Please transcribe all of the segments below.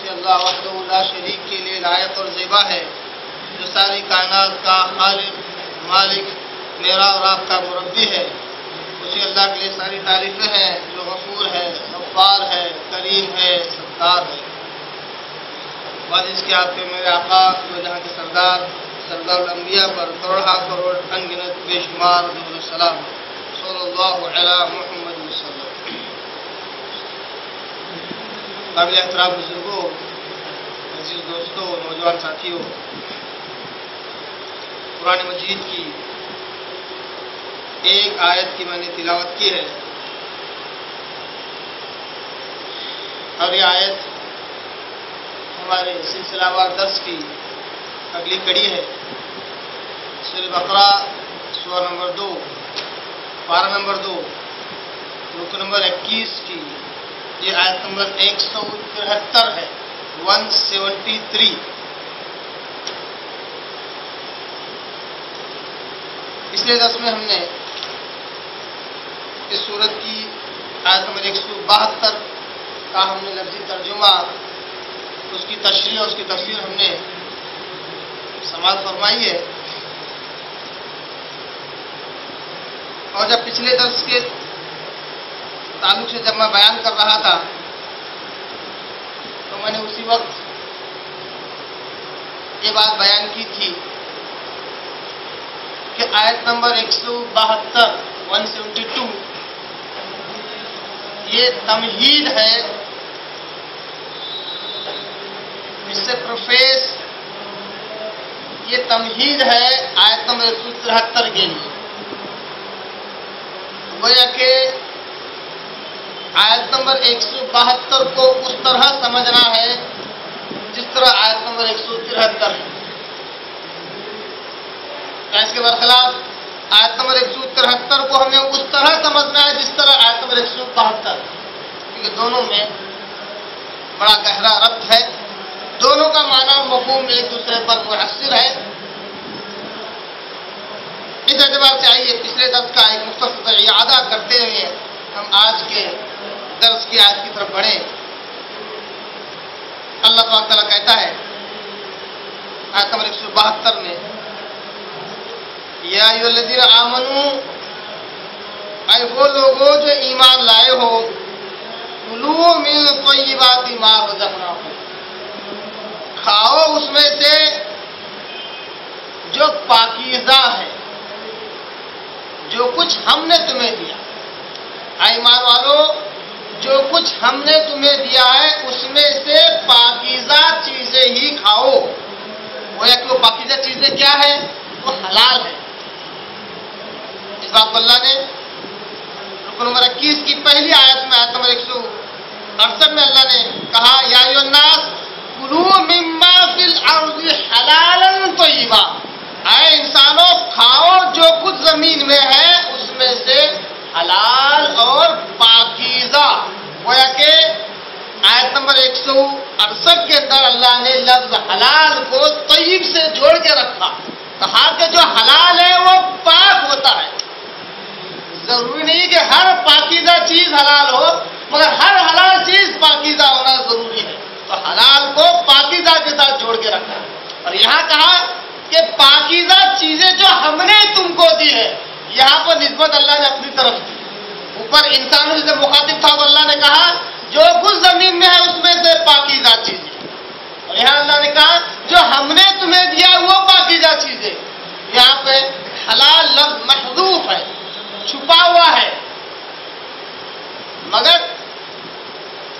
उसे अल्लाह वहदुल्ला शरीक के लिए लायक और ज़ेबा है, जो सारी कायनात का खालिक मालिक, मेरा और आपका मुरब्बी है। उसी अल्लाह के लिए सारी तारीफ़ें हैं, जो गफूर है, गफ्फार है, करीम है सत्तार है। बाद इसके आपके मेरे आका जो जहाँ के सरदार सरदार अम्बिया पर करोड़ करोड़ अनगिनत बेशुमार सलाम सल्लल्लाहु अला मुहम्मद वसल्लम काबिल एहतराम बुज़ुर्गों, अज़ीज़ दोस्तों, नौजवान साथियों कुरान मजीद की एक आयत की मैंने तिलावत की है। और ये आयत हमारे सिलसिलावार दर्स की अगली कड़ी है। सुर बकरा सुर नंबर दो, पारा नंबर दो रुक नंबर इक्कीस की ये आयत नंबर एक सौ तिहत्तर है वन सेवेंटी थ्री पिछले दस में हमने इस सूरत की आयत नंबर एक सौ बहत्तर का हमने लफ्जी तर्जुमा, उसकी तशरी और उसकी तफसीर हमने समाज फरमाई है। और जब पिछले दस के ताल्लुक से जब मैं बयान कर रहा था तो मैंने उसी वक्त ये बात बयान की थी कि आयत नंबर एक सौ बहत्तर वन सेवेंटी टू ये तमहीद है इससे प्रोफेस ये तमहीद है आयत नंबर एक सौ तिहत्तर के लिए। गोया के आयत नंबर एक सौ बहत्तर को उस तरह समझना है, जिस तरह आयत नंबर एक सौ तिहत्तर है। इसके बरखिलाफ आयत नंबर एक सौ तिहत्तर को हमें उस तरह समझना है, जिस तरह आयत नंबर एक सौ बहत्तर। क्योंकि दोनों में बड़ा गहरा रब्त है। दोनों का माना मफहूम एक दूसरे पर मुनसर है। इस एतबार आइए, पिछले दर्स का एक मुख्तर यादा करते हुए हम आज के दर्स की आज की तरफ़ बढ़े। अल्लाह पाक तला कहता है, आयत नंबर एक सौ बहत्तर में, या आमनू, अरे वो लोगों जो ईमान लाए हो, कुलू मिल कोई बात माँ हो हो खाओ उसमें से जो पाकिजा है, जो कुछ हमने तुम्हें दिया। ईमान वालों जो कुछ हमने तुम्हें दिया है, उसमें से पाकिजा चीज़ें ही खाओ। वो कि वो पाकिजा चीज़ें क्या है? वो हलाल है। इस बात अल्लाह ने रुकन नंबर इक्कीस की पहली आयत में, आयत नंबर एक सौ अड़सठ में अल्लाह ने कहा, या नास इंसानों, खाओ जो कुछ ज़मीन में है, उसमें से हलाल और पाकीजा। गोया के आयत नंबर एक सौ अड़सठ के अंदर अल्लाह ने लफ्ज हलाल को तय्यब से जोड़ के रखा। कहा कि जो हलाल है, वो पाक होता है। ज़रूरी नहीं कि हर पाकिजा चीज़ हलाल हो, मगर हर हलाल चीज़ पाकिजा होना ज़रूरी है। तो हलाल को पाकिजा के साथ जोड़ के रखा। और यहाँ कहा कि पाकिजा चीज़ें जो हमने तुमको दी है, यहाँ पर निस्बत अल्लाह ने अपनी तरफ़ दी। ऊपर इंसानों से मुखातिब था तो अल्लाह ने कहा, जो कुछ ज़मीन में है, उसमें से पाकिजा चीज़ें। और यहाँ अल्लाह ने कहा, जो हमने तुम्हें दिया, वो पाकिजा चीज़ें। यहाँ पे हलाल लफ्ज महदूफ है, छुपा हुआ है। मगर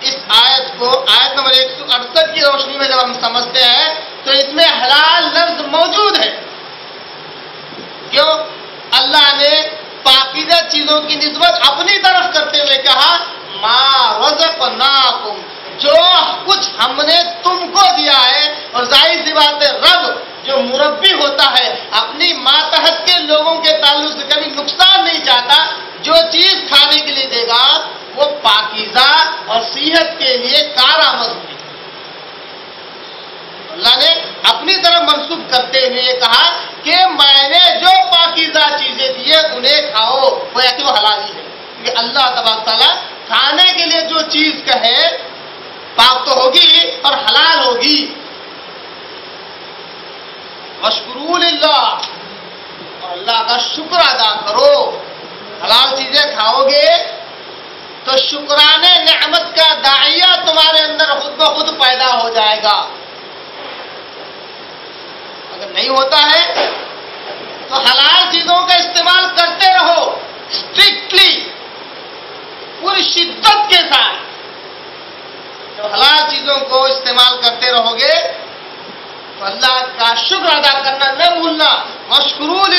इस आयत को, आयत नंबर एक सौ अड़सठ की रोशनी में जब हम समझते हैं तो इसमें हलाल लफ्ज मौजूद है। क्यों? अल्लाह ने पाकिदा चीज़ों की निस्बत अपनी तरफ़ करते हुए कहा, माँ रजक नाकुम जो कुछ हमने तुमको दिया है, और ज़ाहिर सी बात है, रब जो मुरब्बी होता है, अपनी मातहत के लोगों के ताल्लुक से कभी नुकसान नहीं चाहता, जो चीज़ खाने के लिए देगा, वो पाकिजा और सेहत के लिए कारामद है अल्लाह ने अपनी तरफ़ मनसूब करते हुए कहा कि मैंने जो पाकिजा चीज़ें दी है, उन्हें खाओ। वो या वो हलाली है। क्योंकि अल्लाह तबाक खाने के लिए जो चीज़ कहे, पाक तो होगी और हलाल होगी। मशकरूल अल्लाह का शुक्र अदा करो। हलाल चीज़ें खाओगे तो शुक्राने नेमत का दाइया तुम्हारे अंदर खुद ब खुद पैदा हो जाएगा। नहीं होता है तो हलाल चीज़ों का इस्तेमाल करते रहो स्ट्रिक्टली पूरी शिद्दत के साथ। जब हलाल चीज़ों को इस्तेमाल करते रहोगे तो अल्लाह का शुक्र अदा करना न भूलना। मशकरूल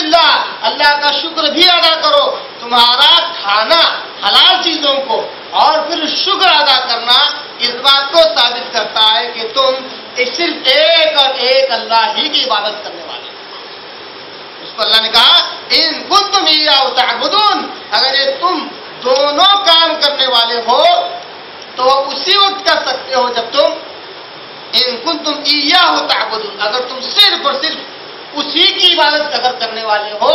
अल्लाह का शुक्र भी अदा करो। तुम्हारा खाना हलाल चीज़ों को और फिर शुक्र अदा करना इस बात को साबित करता है कि तुम सिर्फ़ एक और एक अल्लाह ही की इबादत करने वाले उसको अल्लाह ने कहा, इन कुल तुम ताबुदून अगर ये तुम दोनों काम करने वाले हो तो उसी वक्त कर सकते हो जब तुम इनकुन तुम ईया हो ताबुदून अगर तुम सिर्फ़ और सिर्फ़ उसी की इबादत अगर करने वाले हो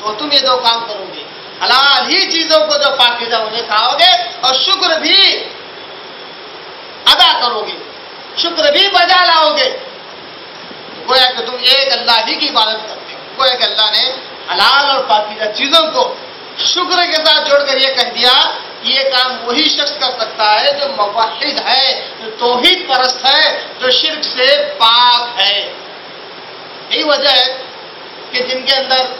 तो तुम ये दो काम करोगे। हलाल ही चीज़ों को जो पाकिजा उन्हें खाओगे, और शुक्र भी अदा करोगे। शुक्र भी बजा लाओगे। गोया कि तुम एक अल्लाह ही की इबादत करते हो। गोया कि अल्लाह ने हलाल और पाकिजा चीज़ों को शुक्र के साथ जोड़कर यह कह दिया, ये काम वही शख्स कर सकता है जो मवाहिद है, जो तोहिद परस्त है, जो शिरक से पाक है। यही वजह है कि जिनके अंदर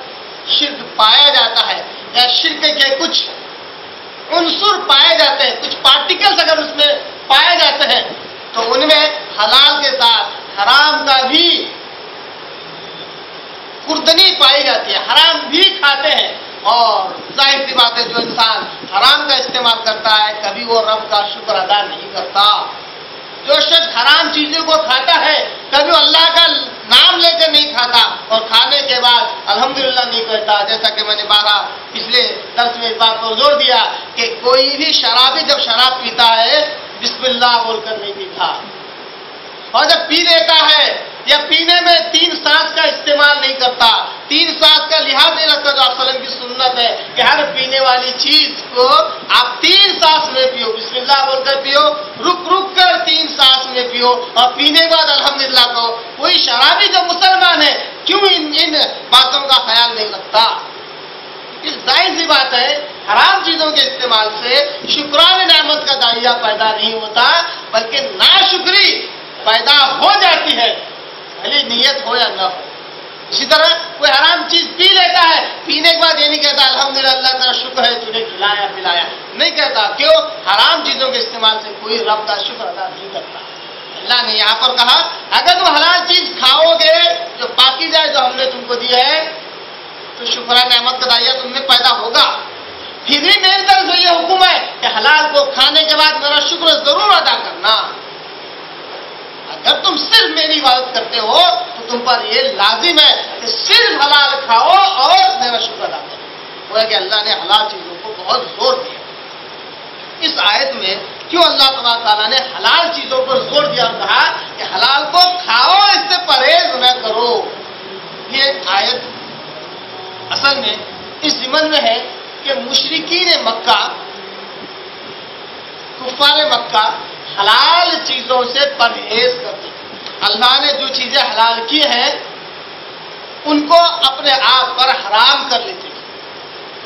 शिरक पाया जाता है, या शिरक के कुछ उनसुर पाए जाते हैं, कुछ पार्टिकल्स अगर उसमें पाए जाते हैं तो उनमें हलाल के साथ हराम का भी कुर्दनी पाई जाती है। हराम भी खाते हैं। और ज़ाहिर सी बात है, जो इंसान हराम का इस्तेमाल करता है, कभी वो रब का शुक्र अदा नहीं करता। जो शख्स हराम चीज़ों को खाता है, कभी अल्लाह का नाम लेकर नहीं खाता और खाने के बाद अल्हम्दुलिल्लाह नहीं कहता जैसा कि मैंने बारह पिछले दस में इस बात पर ज़ोर दिया कि कोई भी शराबी, जब शराब पीता है बिस्मिल्लाह बोलकर नहीं पीता। और जब पी लेता है, या पीने में तीन सांस का इस्तेमाल नहीं करता, तीन सांस का लिहाज नहीं रखता जो आप की सुन्नत है कि हर पीने वाली चीज़ को आप तीन सांस में पियो, बिस्मिल्लाह बोलकर पियो, रुक रुक कर तीन सांस में पियो, और पीने के बाद अल्हम्दुलिल्लाह को कोई शराबी जो मुसलमान है, क्यों इन इन बातों का ख्याल नहीं रखता? ज़ाहिर सी बात है, हराम चीज़ों के इस्तेमाल से शुक्रान नामत का दाइया पैदा नहीं होता, बल्कि नाशुक्री पैदा हो जाती है, भले नीयत हो या न हो। इसी तरह कोई हराम चीज़ पी लेता है, पीने के बाद ये नहीं कहता, अल्हम्दुलिल्लाह, अल्लाह का शुक्र है तुझे खिलाया, पिलाया। नहीं कहता, क्यों? हराम चीज़ों के इस्तेमाल से कोई रब का शुक्र अदा नहीं करता। अल्लाह ने यहाँ पर कहा, अगर तुम हलाल चीज़ खाओगे, जो पाकी जाए, जो हमने तुमको दी है तो शुक्र नहमत का दाइया तुमने पैदा होगा। फिर भी मेरी तरफ़ से ये हुक्म है कि हलाल को खाने के बाद मेरा शुक्र ज़रूर अदा करना। अगर तुम सिर्फ़ मेरी इबादत करते हो तो तुम पर यह लाजिम है कि सिर्फ़ हलाल खाओ और मेरा शुक्र अदा करो। वो कि अल्लाह ने हलाल चीज़ों को बहुत ज़ोर दिया। इस आयत में क्यों अल्लाह तला ने हलाल चीज़ों पर ज़ोर दिया और कहा कि हलाल को खाओ, इससे परहेज न करो? ये आयत असल में इस जिमन में है कि मुशरकी ने मक्का, कुफार मक्का हलाल चीज़ों से परहेज करते अल्लाह ने जो चीज़ें हलाल की हैं, उनको अपने आप पर हराम कर लेते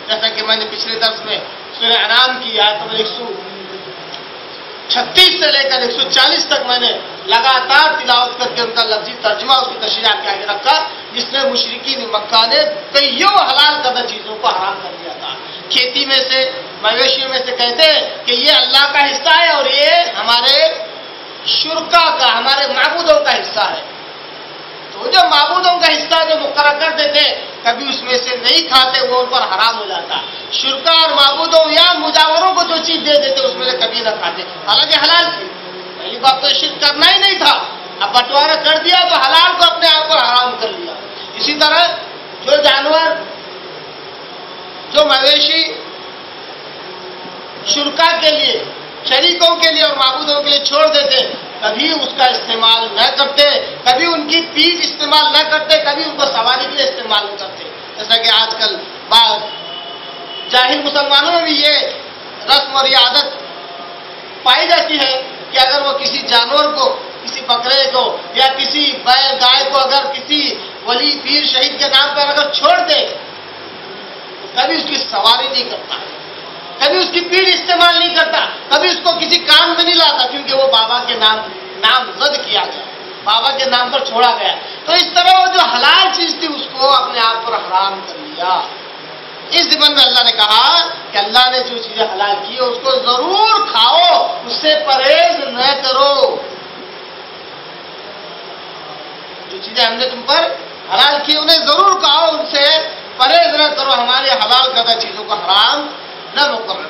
जैसा कि मैंने पिछले दर्श में सूर्य आराम की आयत एक सौ 36 से लेकर 140 तक मैंने लगातार तिलावत करके उनका लफ्जी तर्जमा, उसकी तशरी आपके आगे रखा, जिसमें मुशरकी मक्का ने कईयों हलाल करदा चीज़ों को हराम कर दिया था। खेती में से, मवेशियों में से कहते हैं कि ये अल्लाह का हिस्सा है और ये हमारे शुरका का, हमारे महबूदों का हिस्सा है। तो जो महबूदों का हिस्सा जो मुकर करते थे कभी उसमें से नहीं खाते, वो उन पर हराम हो जाता। शुरका और महबूदों या मुजावरों को जो चीज़ दे देते, उसमें से कभी ना खाते। हालाँकि हलाल थी। पहली बात तो शिरक करना ही नहीं था। अब बंटवारा कर दिया तो हलाल को अपने आप पर हराम कर लिया। इसी तरह जो जानवर, जो मवेशी शुल्का के लिए शरीकों के लिए और महबूदों के लिए छोड़ देते कभी उसका इस्तेमाल न करते कभी उनकी पीठ इस्तेमाल न करते कभी उनको सवारी के लिए इस्तेमाल न करते। जैसा कि आजकल ज़ाहिर मुसलमानों में भी ये रस्म और ये आदत पाई जाती है कि अगर वो किसी जानवर को, किसी बकरे को या किसी बैल गाय को अगर किसी वली, पीर, शहीद के नाम पर अगर छोड़ दे कभी उसकी सवारी नहीं करता कभी उसकी पीठ इस्तेमाल नहीं करता। कभी उसको किसी काम में नहीं लाता, क्योंकि वो बाबा के नाम नाम रद्द किया गया। बाबा के नाम पर छोड़ा गया। तो इस तरह वो जो हलाल चीज़ थी, उसको अपने आप पर हराम कर लिया। इस दिमन में अल्लाह ने कहा कि अल्लाह ने जो चीज़ें हलाल की है, उसको ज़रूर खाओ, उससे परहेज न करो। जो चीज़ें हमने तुम पर हलाल की उन्हें ज़रूर खाओ, उनसे परहेज न करो। हमारे हलाल करदा चीज़ों को हराम न मुकर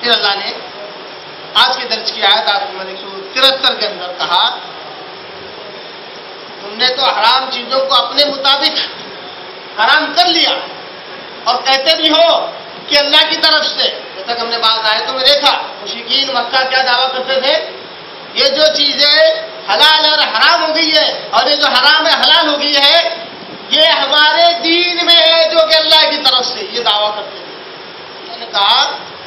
फिर अल्लाह ने आज के दर्ज की आयत नंबर एक सौ तिरहत्तर के अंदर कहा, तुमने तो हराम चीज़ों को अपने मुताबिक हराम कर लिया और कहते भी हो कि अल्लाह की तरफ़ से जैसा कि हमने बात आए तो में देखा मुशिकीन मक्का क्या दावा करते थे? ये जो चीज़ें हलाल और हराम हो गई है और ये जो हराम है, हलाल हो गई है, ये हमारे दीन में है जो कि अल्लाह की तरफ़ से ये दावा करते थे मैंने कहा,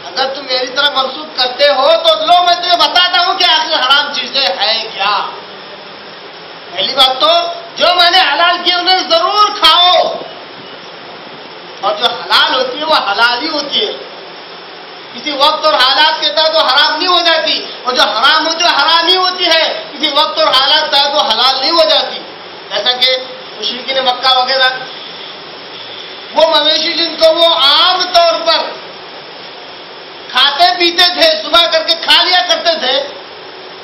अगर तुम मेरी तरह मनसूख करते हो तो लो मैं तुम्हें बताता हूँ कि आखिर हराम चीज़ें हैं क्या। पहली बात तो जो मैंने हलाल किए, उन्हें ज़रूर खाओ। और जो हलाल होती है, वो हलाल ही होती है। किसी वक्त और हालात के तहत वो हराम नहीं हो जाती, और जो हराम होती है हराम ही होती है। किसी वक्त और हालात तहत वो हलाल नहीं हो जाती। जैसा कि मुशरकी मक्का वगैरह, वो मवेशी जिनको वो आम तौर पर खाते पीते थे, सुबह करके खा लिया करते थे।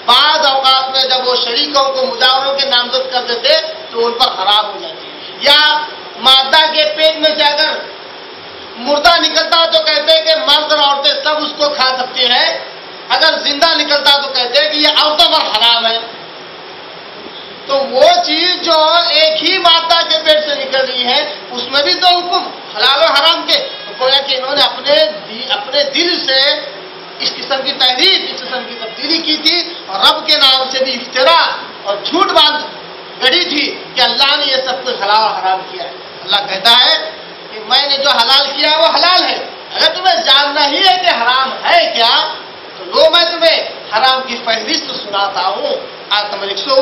बाद औकात में जब वो शरीकों को मुजावरों के नामजद करते थे तो उन पर हराम हो जाती या मादा के पेट में अगर मुर्दा निकलता तो कहते हैं कि मर्द और औरतें सब उसको खा सकती हैं। अगर ज़िंदा निकलता तो कहते हैं कि ये औरतों पर हराम है। तो वो चीज़ जो एक ही माता के पेट से निकल रही है, उसमें भी तो हुक्म, हलाल और हराम के। गोया कि इन्होंने अपने अपने दिल से इस किस्म की तहरीर इस किस्म की तब्दीली की थी, और रब के नाम से भी इफ्तरा और झूठ बाँध गढ़ी थी कि अल्लाह ने यह सब कुछ हलाल हराम किया है। अल्लाह कहता है कि मैंने जो हलाल किया वो हलाल है। अगर तुम्हें जानना ही है कि हराम है क्या तो लो, मैं तुम्हें हराम की फहरिस्त सुनाता हूँ। नंबर एक सौ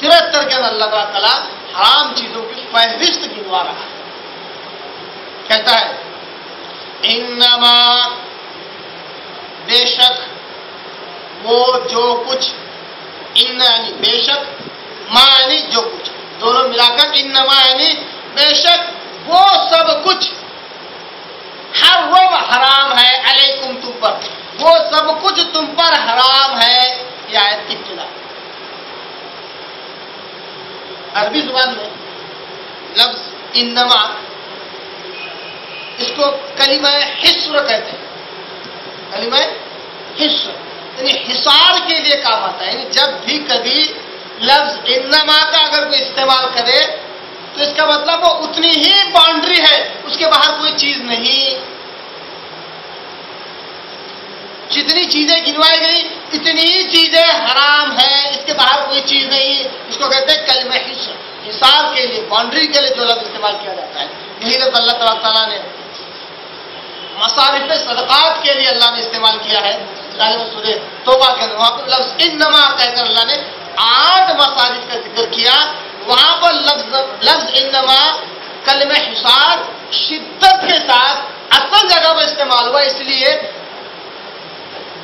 तिरहत्तर के अंदर अल्लाह तला हराम चीज़ों की फहरिस्त गिनवा रहा है। कहता है, इन्नमा बेशक वो जो कुछ इन यानी बेशक, माँ यानी जो कुछ, दोनों मिलाकर इन्नमा यानी बेशक, वो सब कुछ हर वो हराम है, अलैकुम तुम पर। वो सब कुछ तुम पर हराम है, या इब्तदा। अरबी ज़ुबान में, लफ्ज इन्नमा इसको कलिमा हिस्र कहते हैं। कलिमा हिस्र, यानी हिसार के लिए काम आता है। यानी जब भी कभी लफ्ज इन्नमा का अगर कोई इस्तेमाल करे तो इसका मतलब वो उतनी ही बाउंड्री है, उसके बाहर कोई चीज़ नहीं। जितनी चीज़ें गिनवाई गई, इतनी ही चीज़ें हराम है, इसके बाहर कोई चीज़ नहीं। इसको कहते हैं कलम हिस्सा हिसाब के लिए बाउंड्री के लिए जो लफ्ज इस्तेमाल किया जाता है। यही लफ्ज अल्लाह तला ने मसारिफ सदक़ात के लिए अल्लाह ने इस्तेमाल किया है। तोबा के अंदर, वहाँ पर लफ्ज इन नमा कहकर अल्लाह ने आठ मसाजिद का ज़िक्र किया। वहाँ पर लफ्ज इन नमा कल में हिसार, शिद्दत के साथ असल जगह पर इस्तेमाल हुआ। इसलिए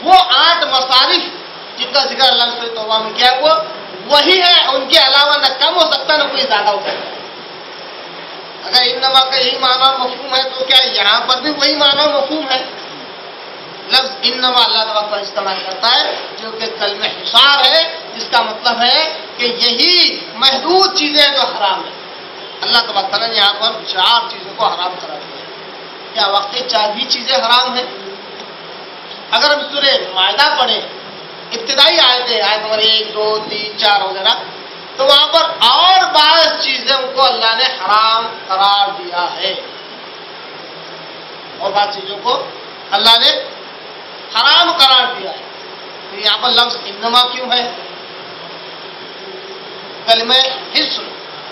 वो आठ मसारिफ जिनका ज़िक्र अल्लाह ने तोबा में किया वो वही है, उनके अलावा न कम हो सकता, न कोई ज़्यादा हो सकता। अगर इन नमा का यही माना मफहूम है तो क्या यहाँ पर भी वही माना मफहूम है? लफ्ज इन नमा अल्लाह तबाक पर इस्तेमाल करता है, जो कि कल में हिसार है, जिसका मतलब है कि यही महदूद चीज़ें जो हराम है। अल्लाह तबाक ने यहाँ पर चार चीज़ों को हराम करा दिया क्या वाकई चार भी चीज़ें हराम है? अगर हम सुरे मायदा पढ़े, इब्तदाई आयतें, आयत नंबर एक, दो, तीन, चार वगैरह तो वहाँ पर और बाईस चीज़ें उनको अल्लाह ने हराम करार दिया है। और बात चीज़ों को अल्लाह ने हराम करार दिया है। तो यहाँ पर लफ्ज इनमा क्यों है? कल में हिस्र।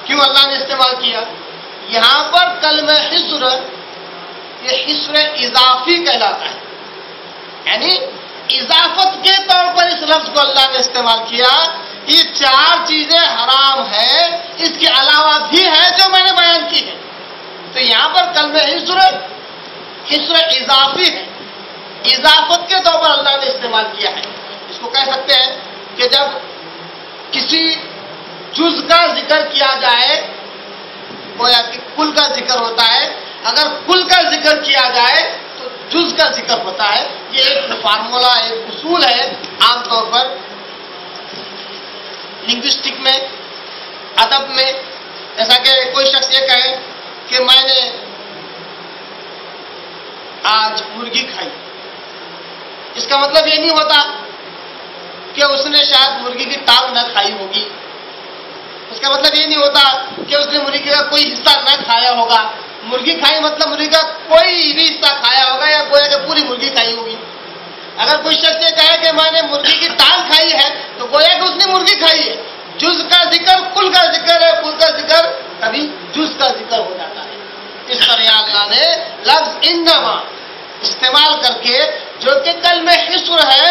क्यों अल्लाह ने इस्तेमाल किया? यहाँ पर कल में हिस्र, ये हिस्र इजाफी कहलाता है। यानी इजाफत के तौर पर इस लफ्ज को अल्लाह ने इस्तेमाल किया, ये चार चीज़ें हराम है, इसके अलावा भी है जो मैंने बयान की है। तो यहाँ पर कल में हिस्र हिस्र इजाफी है। इजाफत के तौर पर अल्लाह ने इस्तेमाल किया है। इसको कह सकते हैं कि जब किसी जुज का ज़िक्र किया जाए गोया कि कुल का ज़िक्र होता है, अगर कुल का ज़िक्र किया जाए जुज का ज़िक्र होता है ये एक फार्मूला एक उसूल है आमतौर पर लिंग्विस्टिक में, अदब में। जैसा कि कोई शख्स ये कहे कि मैंने आज मुर्गी खाई। इसका मतलब ये नहीं होता कि उसने शायद मुर्गी की टांग न खाई होगी। इसका मतलब ये नहीं होता कि उसने मुर्गी का कोई हिस्सा न खाया होगा। मुर्गी खाई मतलब मुर्गी का कोई भी हिस्सा खाया होगा या कोई अगर पूरी मुर्गी खाई होगी। अगर कोई शख्स ये कहे कि मैंने मुर्गी की टांग खाई है तो गोया कि उसने मुर्गी खाई है? जुज का ज़िक्र, कुल का ज़िक्र है, कुल का ज़िक्र कभी जुज का ज़िक्र हो जाता है। इस तरह ने लफ्ज इन्नमा इस्तेमाल करके, जो कि कल में हिस्र है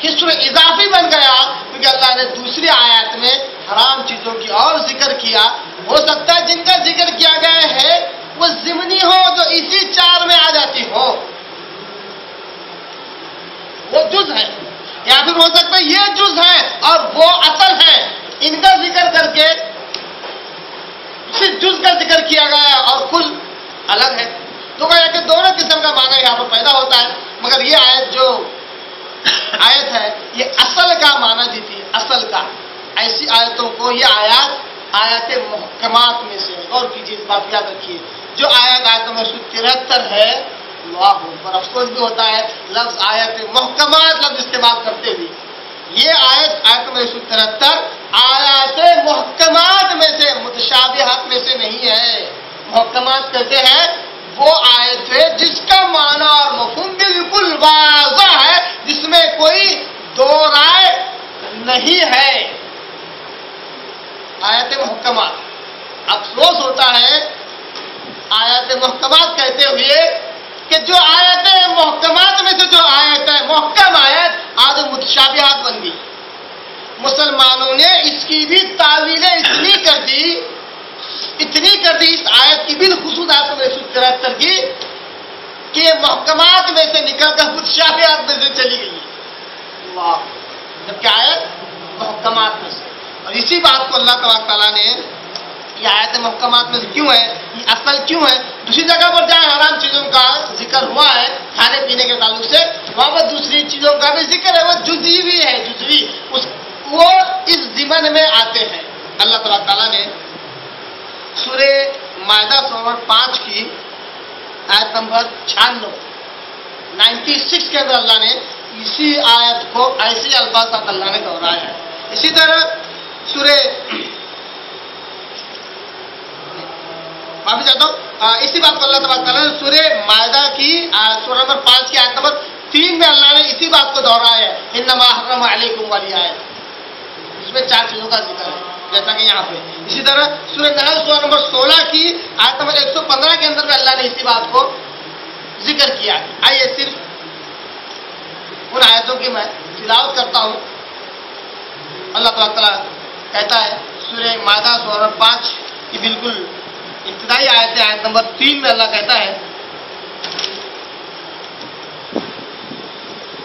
हिस्र इजाफी बन गया, क्योंकि अल्लाह ने दूसरी आयत में हराम चीज़ों की और ज़िक्र किया। हो सकता है जिनका ज़िक्र किया गया है, वो जिमनी हो जो इसी चार में आ जाती हो। वो जुज है। या फिर हो सकता है ये जुज है और वो असल है। इनका ज़िक्र करके सिर्फ़ जुज का ज़िक्र किया गया है और कुल अलग है। तो कहा कि दोनों किस्म का माना यहाँ पर पैदा होता है, मगर ये आयत जो आयत है, ये असल का माना देती है, असल का। ऐसी आयतों को, ये आयात, आयत महकमात में से गौर कीजिए इस बात याद रखिए। जो आयत, आयतों में तिहत्तर है पर अफसोस भी होता है, लफ्ज आयत महकमात, लफ्ज इस्तेमाल करते हुए। ये आयत आयत में तिहत्तर, आयात महकमात में से, मुतशाबिहात में से नहीं है। महकमात कहते हैं वो आयत है जिसका माना और मफहूम बिल्कुल वाजा है, जिसमें कोई दो राय नहीं है। आयत महकमात अफसोस होता है, आयत महकमात कहते हुए कि जो आयत है मोहकमात में से जो आयत है मोहकम आयत आज मुतशाबिहात बन गई। मुसलमानों ने इसकी भी तावीलें इतनी कर दी इतनी कर दी इस आयत की बिल खसूस आयत में तिहत्तर की महकमात में से निकलकर मुतशाबिहात में से चली गई जबकि आयत महकमात में से। और इसी बात को अल्लाह तला ने ये आयत महकमात में से क्यों है, ये असल क्यों है? दूसरी जगह पर जहाँ हराम चीज़ों का ज़िक्र हुआ है, खाने पीने के ताल्लुक से। वहाँ पर दूसरी चीज़ों का भी ज़िक्र है, वो जुजवी भी है, जुजवी। उस, वो इस जिमन में आते हैं। अल्लाह तला ने सूर्य मायदा नंबर पाँच की आयत नंबर छियानवे। 96 के अंदर अल्लाह ने इसी आयत को ऐसे अल्फाज अल्लाह ने दोहराया है। इसी तरह सूर्य माफ़ी चाहता हूँ। इसी बात को अल्लाह तबाला ने सूर्य मायदा की सूर्य नंबर पाँच की आयत नंबर तीन में अल्लाह ने इसी बात को दोहराया है। इन नमाहरम वाली आयत इसमें चार चीज़ों का ज़िक्र है। जैसा कि यहाँ पे। इसी तरह सूर्य नहल सूर्य नंबर सोलह की आयत नंबर एक सौ पंद्रह के अंदर अल्लाह ने इसी बात को ज़िक्र किया आइए सिर्फ़ उन आयतों की मैं तिलावत करता हूँ। अल्लाह तला कहता है सूर्य मादा सूर्य पाँच की बिल्कुल इब्तदाई आयत आयत नंबर तीन में अल्लाह कहता है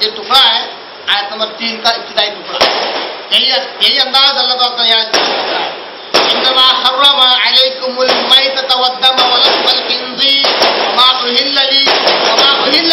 ये टुकड़ा है आयत नंबर तीन का इब्तदाई टुकड़ा यही यही अंदाज अल्लाह ताला का यहाँ करता है इन्नमा हर्रम अलैकुमुल मैतत वद्दम वलहमल खिंजीर वमा उहिल्ल ली वमा उहिल्ल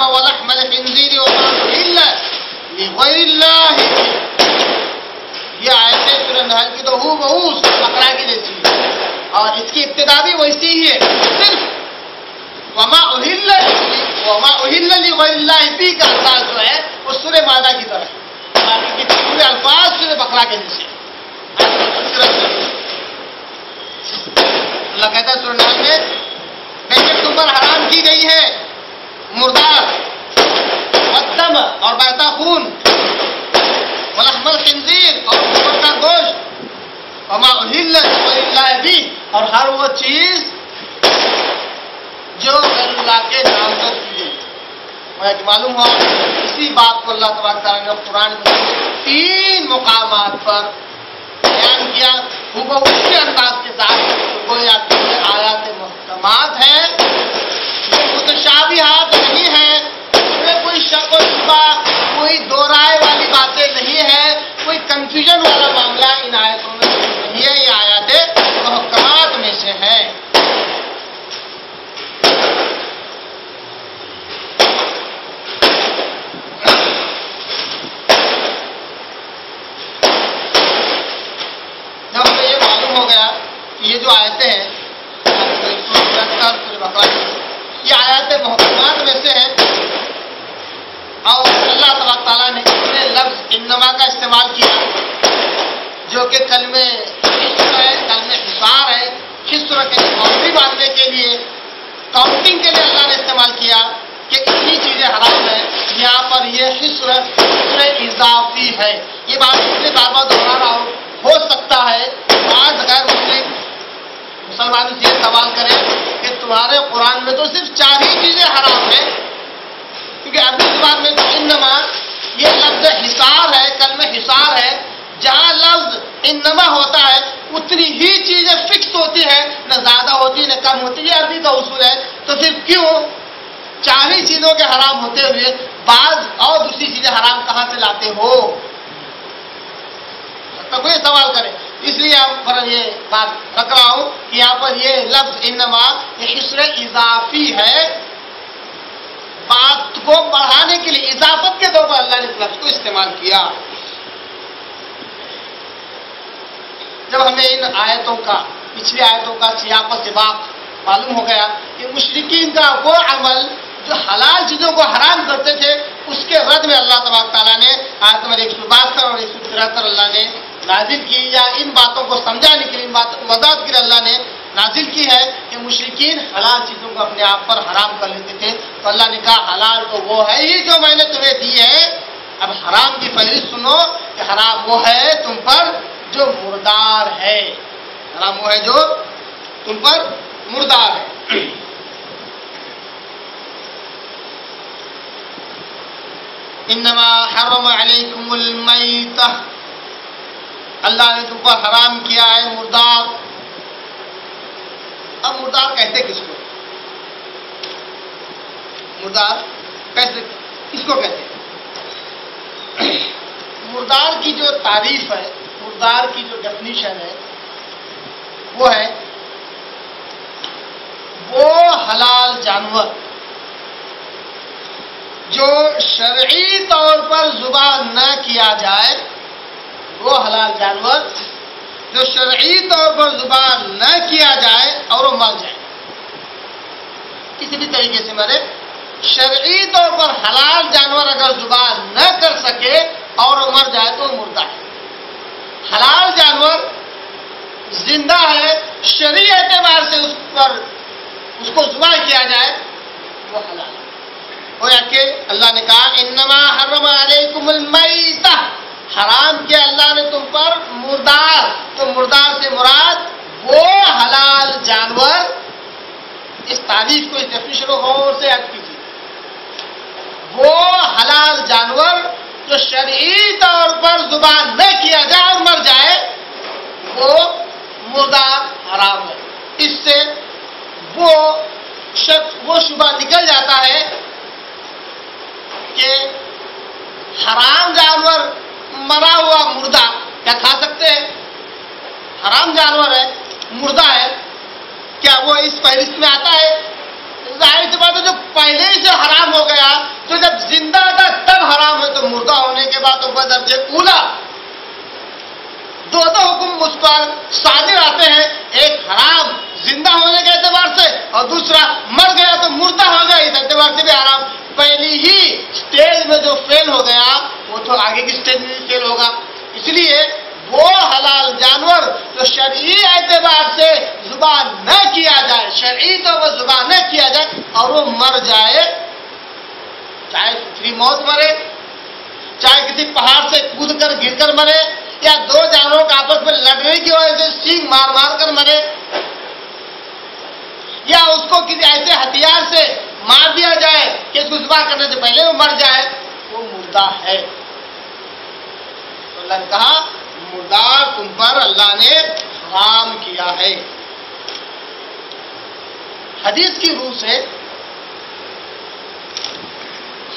वद्दम वलहमल खिंजीर वमा उहिल्ल लिगैरिल्लाह ये आयतें सूरह नहल की तो हूँ बहू उसको बकरा की जैसी और इसकी इब्तदा भी वैसी ही है सिर्फ़ वमा उहिल्ल वमा उहिल्ल बी का अंदाज जो है वो सूरह मादा की तरह बाकी के पूरे अल्फाज बकरा के जैसे अल्लाह कहता है सूरह नहल में बेशक तुम पर हराम की गई है मुर्दार अदम और बहता खून वलहमल खिंजीर और का गोश्त उहिल्ल भी और हर वो चीज़ जो अल्लाह के नाम पर की गई। तो मालूम हुआ, इसी बात को अल्लाह तआला ने कुरान में तीन मुकामात पर बयान किया। वो उसी अंदाज के साथ आपके आयात मुहकमात है। मुतशाबिहात कंफ्यूजन वाला मामला इन आयतों में नहीं है ये आयातें मुहकमात में से है। हो ये जो आयतें हैं, ये आयतें मोहम्मद में से हैं। और अल्लाह तबाक ने इन्नमा का इस्तेमाल किया, जो कि कल में है, कल में हिसार है हिस्र के बाउंड्री बांधने के लिए, काउंटिंग के लिए अल्लाह ने इस्तेमाल किया कि इतनी चीज़ें हराम है। यहाँ पर ये हिस्र हिस्र इजाफी है। ये बात इसलिए बार बार दोहरा रहा हूँ। हो सकता है आज गैर मुस्लिम, मुसलमान से सवाल करें कि तुम्हारे कुरान में तो सिर्फ़ चार ही चीज़ें हराम है, क्योंकि अरबी ज़ुबान में तो इन इन्नमा ये लफ्ज हिसार है, कल में हिसार है। जहाँ लफ्ज इन्नमा होता है, उतनी ही चीज़ें फिक्स होती है। न ज़्यादा होती, न कम होती है अरबी का उसूल है। तो फिर क्यों चार ही चीज़ों के हराम होते हुए बाद और दूसरी चीज़ें हराम कहाँ से लाते हो? तो कोई सवाल करे। इसलिए आप पर ये बात रख रहा हूँ कि यहाँ पर ये लफ्ज इन्नमा, ये हिस्र इजाफी है। बात को बढ़ाने के लिए इजाफत के तौर पर अल्लाह ने इस लफ्ज को इस्तेमाल किया। जब हमें इन आयतों का, पिछली आयतों का सियाप सिबाक मालूम हो गया कि मुशरकिन का वो अमल जो हलाल चीज़ों को हराम करते थे, उसके रद में अल्लाह तबाक ताला ने आयत नंबर एक सौ बहत्तर और एक सौ तिहत्तर अल्लाह ने नाजिल की या इन बातों को समझाने के लिए, इन बातों वजात के लिए अल्लाह ने नाजिल की है कि मुशरकिन हलाल चीज़ों को अपने आप पर हराम कर लेते थे। तो अल्लाह ने कहा, हलाल तो वो है ही जो मैंने तुम्हें दी है। अब हराम की फहरिस्त सुनो कि हराम वो है तुम पर जो मुर्दार है। हराम वो है जो तुम पर मुर्दार है। अल्लाह ने तुम पर हराम किया है, मुर्दार। अब मुर्दार कहते किसको? मुर्दार कैसे किसको कहते मुर्दार की जो तारीफ़ है, मुर्दार की जो डेफिनेशन है, वो है, वो हलाल जानवर, जो शरई तौर पर ज़ुबान न किया जाए, वो हलाल जानवर जो शरई तौर पर ज़ुबान न किया जाए और वो मर जाए। किसी भी तरीके से मरे। शरई तौर पर हलाल जानवर अगर ज़ुबान न कर सके और वो मर जाए तो मुर्दा है। हलाल जानवर ज़िंदा है शरी एतबार से उस पर उसको जुबा किया जाए, वो हलाल है। कि अल्लाह ने कहा, इन्नमा हरम अलैकुमुल मैता हराम किया अल्लाह ने तुम पर मुर्दार तो मुर्दार से मुराद वो हलाल जानवर, इस तारीफ़ को इस डेफिनेशन को गौर से याद कीजिए। वो हलाल जानवर जो शरीर तौर पर ज़ुबान न किया जाए और मर जाए, वो मुर्दार हराम है। इससे वो शक, वो शुबा निकल जाता है कि हराम जानवर मरा हुआ मुर्दा, क्या खा सकते हैं? हराम जानवर है, मुर्दा है। क्या वो इस फहरिस्त में आता है? ज़ाहिर सी बात है, जो पहले ही से हराम हो गया तो जब ज़िंदा था, तब हराम है तो मुर्दा होने के बाद तो दर्जे कूला। दो हुक्म उस पर साजिर आते हैं। एक हराम ज़िंदा होने के एतबार से और दूसरा मर गया तो मुर्दा हो गया। इस एतबार से भी हराम। पहली ही स्टेज में जो फेल हो गया, वो तो आगे की स्टेज में भी फेल होगा। इसलिए वो हलाल जानवर जो शरीय एतबार से ज़ुबान न किया जाए शरीय तो वो ज़ुबान न किया जाए और वो मर जाए, चाहे फ्री मौत मरे, चाहे किसी पहाड़ से कूद कर, गिर कर मरे या दो जानवरों का आपस में लड़ने की वजह से सींग मार मार कर मरे? या उसको किसी ऐसे हथियार से मार दिया जाए कि उसको करने से पहले वो मर जाए? वो मुर्दा है। तो कहा मुर्दार तुम पर अल्लाह ने हराम किया है। हदीस की रूह से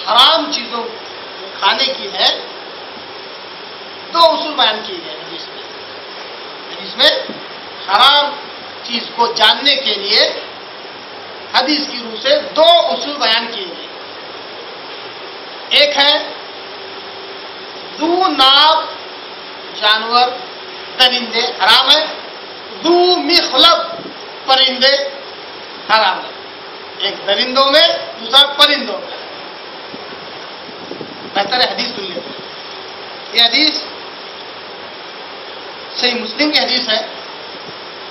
हराम चीज़ों खाने की है। दो उसूल बयान किए गए हदीस में। हदीस में हराम चीज़ को जानने के लिए हदीस की रूह से दो उसूल बयान किए गए एक है, दू नाव जानवर दरिंदे हराम है, दू मिखलब परिंदे हराम है। एक दरिंदों में, दूसरा परिंदों में। बेहतर है हदीस सुन लेते हैं। ये हदीस सही मुस्लिम की हदीस है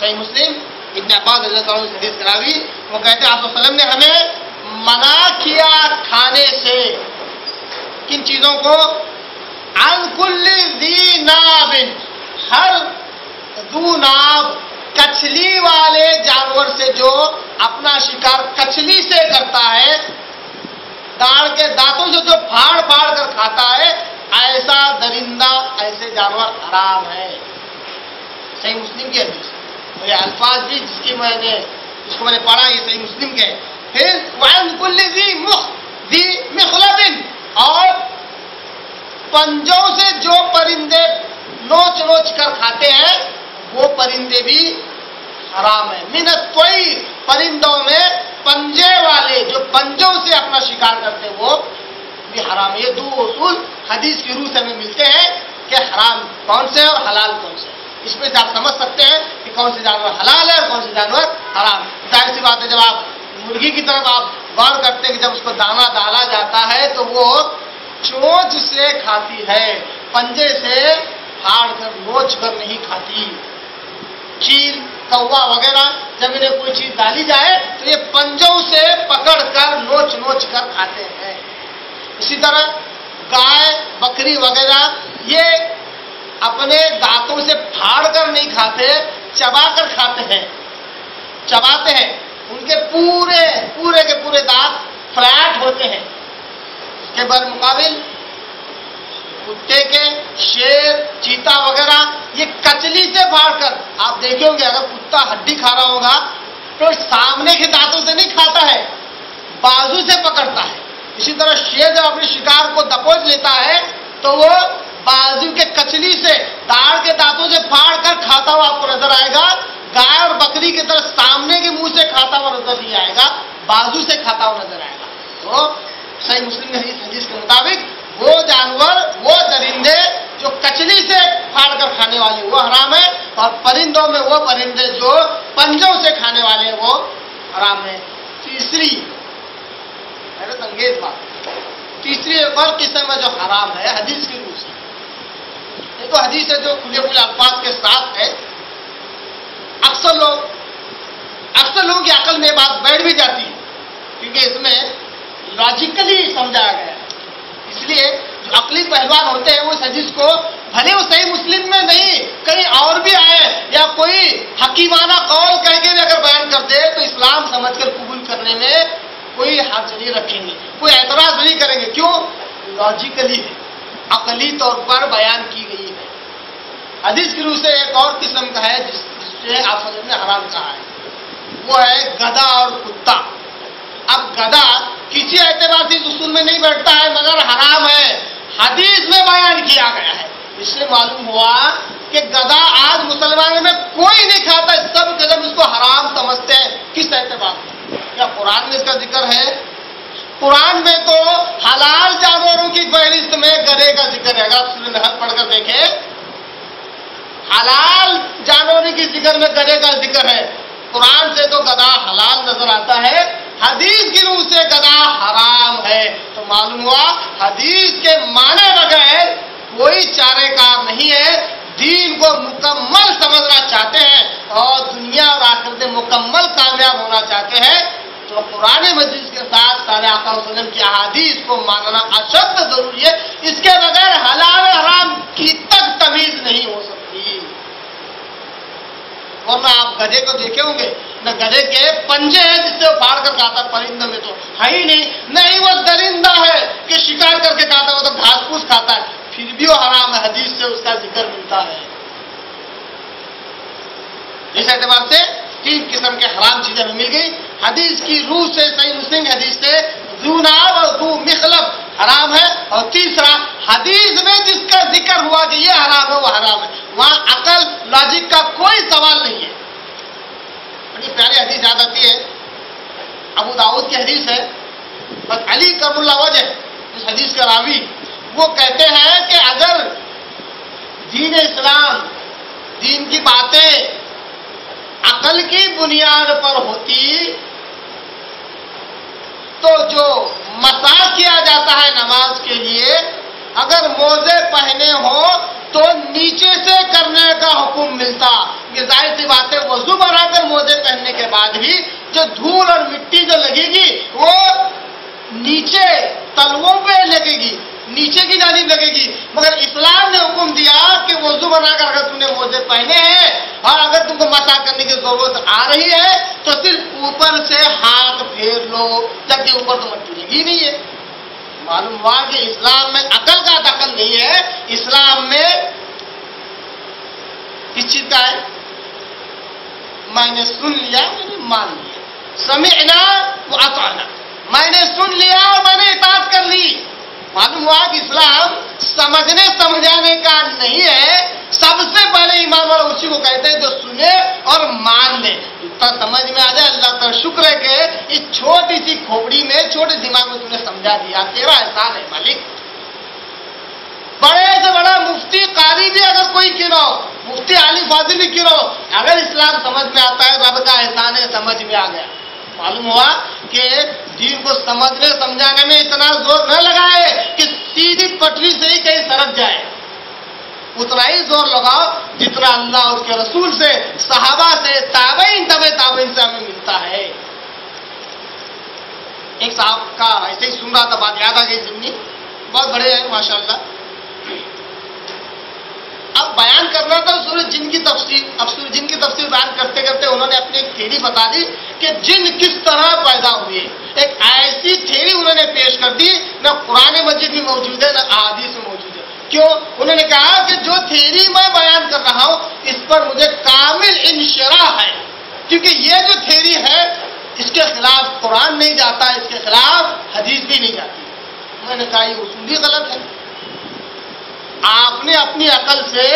सही मुस्लिम इब्न अब्बास रज़ी अल्लाह तआला हदीस करावी वो कहते हैं आप वसल्लम ने हमें मना किया खाने से किन चीजों को अनकुल दी नाबिन हर दू नाब कछली वाले जानवर से जो अपना शिकार कछली से करता है दाढ़ के दांतों से जो फाड़ फाड़ कर खाता है, ऐसा दरिंदा, ऐसे जानवर हराम है। सही मुस्लिम की हदीस और अल्फाज भी जिसकी मैंने, जिसको मैंने पढ़ा ये सही मुस्लिम के फिर मिखलबिन और पंजों से जो परिंदे नोच नोच कर खाते हैं वो परिंदे भी हराम है। मिनत कोई परिंदों में पंजे वाले जो पंजों से अपना शिकार करते वो भी हराम ये दो उसूल हदीस की रूह से हमें मिलते हैं कि हराम कौन से और हलाल कौन से इसमें से आप समझ सकते हैं कि कौन से जानवर हलाल है और कौन से जानवर हराम ज़ाहिर सी बात है, जब आप मुर्गी की तरफ़ आप गौर करते हैं कि जब उसको दाना डाला जाता है तो वो चोच से खाती है, पंजे से फाड़ कर नोच कर नहीं खाती। चील कौवा वगैरह, जब इन्हें कोई चीज़ डाली जाए तो ये पंजों से पकड़ कर नोच नोच कर खाते हैं। इसी तरह गाय, बकरी वगैरह, ये अपने दांतों से फाड़ कर नहीं खाते चबा कर खाते हैं। चबाते हैं। उनके पूरे पूरे के पूरे दांत फ्लैट होते हैं। इसके बर मुकाबिल कुत्ते के शेर, चीता वगैरह, ये कचली से फाड़ कर आप देखे होंगे, अगर कुत्ता हड्डी खा रहा होगा तो सामने के दांतों से नहीं खाता है, बाजू से पकड़ता है। इसी तरह शेर जब अपने शिकार को दबोच लेता है तो वो बाजू के कचली से, दाढ़ के दांतों से फाड़ कर खाता हुआ आपको नज़र आएगा, गाय और बकरी की तरह सामने के मुँह से खाता हुआ नज़र नहीं आएगा, बाजू से खाता हुआ नज़र आएगा। तो सही मुस्लिम के मुताबिक वो जानवर, वो दरिंदे जो कचली से फाड़ कर खाने वाले, वो हराम है। और परिंदों में वो परिंदे जो पंजों से खाने वाले वो हराम है। तीसरी, हैरत बात। तीसरी एक और किस्म है जो हराम है, हदीस की रूह से ये तो हदीस है जो खुले खुले अल्फाज के साथ है। अक्सर लोग, अक्सर लोगों की अकल में बात बैठ भी जाती है, क्योंकि इसमें लॉजिकली समझाया गया इसलिए जो अकली पहलवान होते हैं वो हदीस को, भले वो सही मुस्लिम में नहीं, कहीं और भी आए, या कोई हकीमाना कौल कह के भी अगर बयान करते तो इस्लाम समझकर कबूल करने में कोई हाथ नहीं रखेंगे, कोई ऐतराज नहीं करेंगे। क्यों? लॉजिकली है। अकली तौर पर बयान की गई है। हदीस की रूह से एक और किस्म का है, जिस, जिससे आप ने हराम कहा है वो है गधा और कुत्ता। अब गधा किसी एतबार से उसूल में नहीं बैठता है, मगर हराम है। हदीस में बयान किया गया है। इससे मालूम हुआ कि गधा आज मुसलमानों में कोई नहीं खाता, सब जब इसको हराम समझते हैं। किस एतबार क्या कुरान में इसका ज़िक्र है? कुरान में तो हलाल जानवरों की फहरिस्त में गधे का ज़िक्र है। अगर आप पढ़कर देखें, हलाल जानवरों की ज़िक्र में गधे का ज़िक्र है। कुरान से तो गधा हलाल नज़र आता है। हदीस की रूह से गधा हराम है। तो मालूम हुआ, हदीस के माने बगैर कोई चारे चारेकार नहीं है। दीन को मुकम्मल समझना चाहते हैं और दुनिया और आखिरत मुकम्मल कामयाब होना चाहते हैं। तो पुराने मस्जिद के साथ सारे आका की अहादीस को मानना अशक्त ज़रूरी है। इसके बगैर हलाल हराम की तक तमीज नहीं हो सकती। वरना आप गधे को देखे होंगे, न गधे के पंजे हैं जिससे फाड़ कर खाता परिंदे में तो है ही नहीं। नहीं वो दरिंदा है कि शिकार करके खाता वो तो घास फूस खाता है। फिर भी वो हराम हदीस से उसका ज़िक्र मिलता है। इस एतबार से तीन किस्म के हराम चीज़ें हमें मिल गई। हदीस की रूह से, सही मुस्लिम हदीस से जूनाब और दू मिखलब हराम है। और तीसरा हदीस में जिसका ज़िक्र हुआ कि ये हराम है, वो हराम है, वहाँ अकल लॉजिक का कोई सवाल नहीं है। बड़ी प्यारी हदीस याद आती है। अबू दाऊद की हदीस है। बस अली करमुल्ला वजह इस हदीस का रावी, वो कहते हैं कि अगर दीन इस्लाम, दीन की बातें अकल की बुनियाद पर होती तो जो मसा किया जाता है नमाज़ के लिए अगर मोजे पहने हो तो नीचे से करने का हुक्म मिलता। ये ज़ाहिर सी बात है, वज़ू बनाकर मोजे पहनने के बाद ही जो धूल और मिट्टी जो लगेगी, वो नीचे तलवों पे लगेगी, नीचे की जानिब लगेगी। मगर इस्लाम ने हुक्म दिया कि वज़ू बनाकर अगर तुमने मोजे पहने हैं, और अगर तुमको मसा करने की ज़रूरत आ रही है तो सिर्फ़ ऊपर से हाथ फेर लो, जबकि ऊपर तो मट्टी लगी नहीं है। मालूम हुआ कि इस्लाम में अकल का दखल नहीं है। इस्लाम में किस चीज़ का है? मैंने सुन लिया, मैंने मान लिया। समिना वो अताना। मैंने सुन लिया और मैंने इतात कर ली। मालूम हुआ कि इस्लाम समझने समझाने का नहीं है। सबसे पहले ईमान वाला उसी को कहते हैं जो सुने और मान ले। तो समझ में आ जाए, अल्लाह का शुक्र है कि इस छोटी सी खोपड़ी में, छोटे दिमाग में तुमने समझा दिया। तेरा एहसान है, मालिक। बड़े से बड़ा मुफ्ती कारी भी अगर कोई क्यों ना हो मुफ्ती आली फाजिल भी क्यों अगर इस्लाम समझ में आता है, रब का एहसान है, समझ में आ गया। मालूम हुआ कि दीन को समझने, समझाने में इतना ज़ोर न लगाए कि सीधी पटरी से ही कहीं सरक जाए। उतना ही ज़ोर लगाओ जितना अल्लाह उसके रसूल से, सहाबा से, ताबईन, तबे, ताबईन से हमें मिलता है। एक साहब का ऐसे ही सुन रहा था, बात याद आ गई ज़िंदगी बहुत बड़े हैं, माशाल्लाह। अब बयान करना था सूरज जिन की तफसीर अब सूरज जिन की तफसीर बयान करते करते उन्होंने अपनी एक थेरी बता दी कि जिन किस तरह पैदा हुए। एक ऐसी थेरी उन्होंने पेश कर दी, न कुरान मस्जिद में मौजूद है, न आदिश में मौजूद है। क्यों? उन्होंने कहा कि जो थेरी मैं बयान कर रहा हूँ, इस पर मुझे कामिल इंशरा है। क्योंकि ये जो थेरी है, इसके खिलाफ कुरान नहीं जाता, इसके खिलाफ हदीस भी नहीं जाती। मैंने कहा, ये उसूल गलत है। आपने अपनी अकल से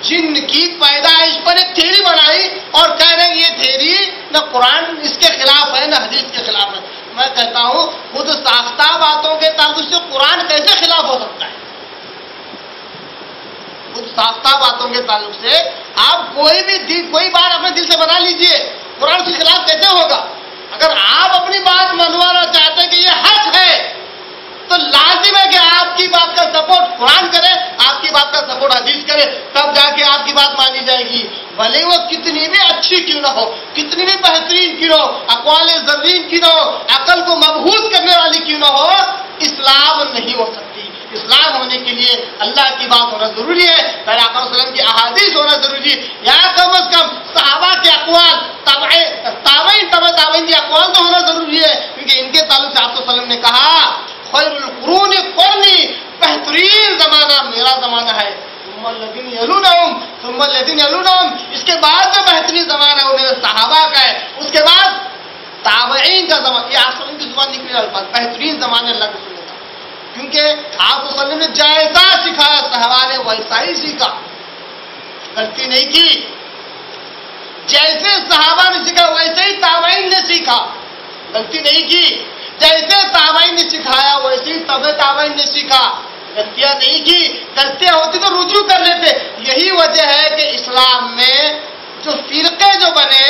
जिन की पैदाइश पर एक थेरी बनाई और कह रहे ये थेरी न कुरान इसके खिलाफ है, न हदीस के खिलाफ है। मैं कहता हूँ, खुद साख्ता बातों के ताल्लुक से कुरान कैसे खिलाफ हो सकता है? खुद साख्ता बातों के ताल्लुक से आप कोई भी दिल कोई बात अपने दिल से बना लीजिए, कुरान के खिलाफ कैसे होगा? अगर आप अपनी बात मनवाना चाहते हैं कि ये हक है तो लाजिम है कि आपकी बात का सपोर्ट कुरान करे आपकी बात का सपोर्ट हदीस करे तब जाके आपकी बात मानी जाएगी भले वो कितनी भी अच्छी क्यों ना हो कितनी भी बेहतरीन क्यों ना हो अकवाल ज़मीन क्यों ना हो अकल को मबहूत करने वाली क्यों ना हो इस्लाम नहीं हो सकती इस्लाम होने के लिए अल्लाह की बात होना ज़रूरी है पैराकम की अहादीस होना ज़रूरी है या कम अज कम सहाबा के अकवाल ताबईन तब ताबईन के अकवाल तो होना ज़रूरी है क्योंकि इनके ताल्लुक से आप ने कहा खैरुल कौनी बेहतरीन जमाना, मेरा जमाना है। इसके बाद जो बेहतरीन जमाना है, वो मेरे सहाबा का है। उसके बाद ताबईन का जमाना ये आप की ज़ुबान निकली अल्फाज बेहतरीन जमाने अल्लाह को सुने क्योंकि आप ने जैसा सिखाया, सहाबा ने वैसा ही सीखा। गलती नहीं की। जैसे सहाबा ने सीखा, वैसे ही ताबईन ने सीखा। गलती नहीं की। जैसे ताबाई ने सिखाया, वैसे ही तबे ताबाई ने सीखा। गलतियाँ नहीं की, गलतियाँ होती तो रुजू कर लेते। यही वजह है कि इस्लाम में जो फिरके जो बने,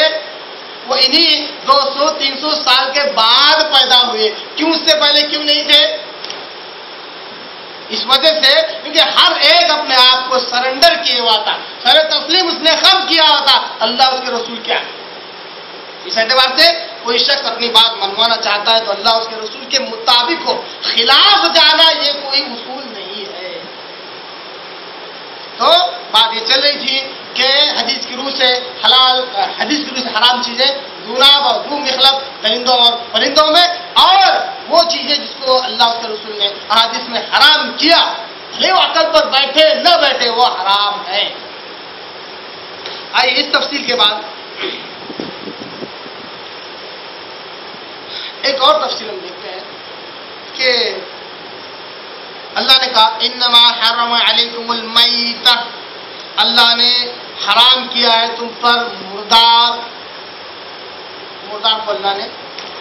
वो इन्हीं 200-300 साल के बाद पैदा हुए। क्यों उससे पहले, क्यों नहीं थे? इस वजह से क्योंकि हर एक अपने आप को सरेंडर किए हुआ था। सर तस्लीम उसने खम किया हुआ था? अल्लाह उसके रसूल क्या इस एतबार से कोई शख्स अपनी बात मनवाना चाहता है तो अल्लाह उसके रसूल के मुताबिक हो। खिलाफ जाना ये कोई उसूल नहीं है। तो बात ये चल रही थी कि हदीस की रूह से हलाल, हदीस की रूह से हराम चीज़ें दूनाब और दू मिखलब परिंदों और परिंदों में और वो चीज़ें जिसको अल्लाह उसके रसूल ने हदीस में हराम किया। भले वो अकल पर बैठे, न बैठे, वो हराम है। आइए इस तफसील के बाद एक और तफसील हम देखते हैं कि अल्लाह ने कहा इनमा हरम अलैकुमुल अल्लाह ने हराम किया है तुम पर मुर्दार। मुर्दार को अल्लाह ने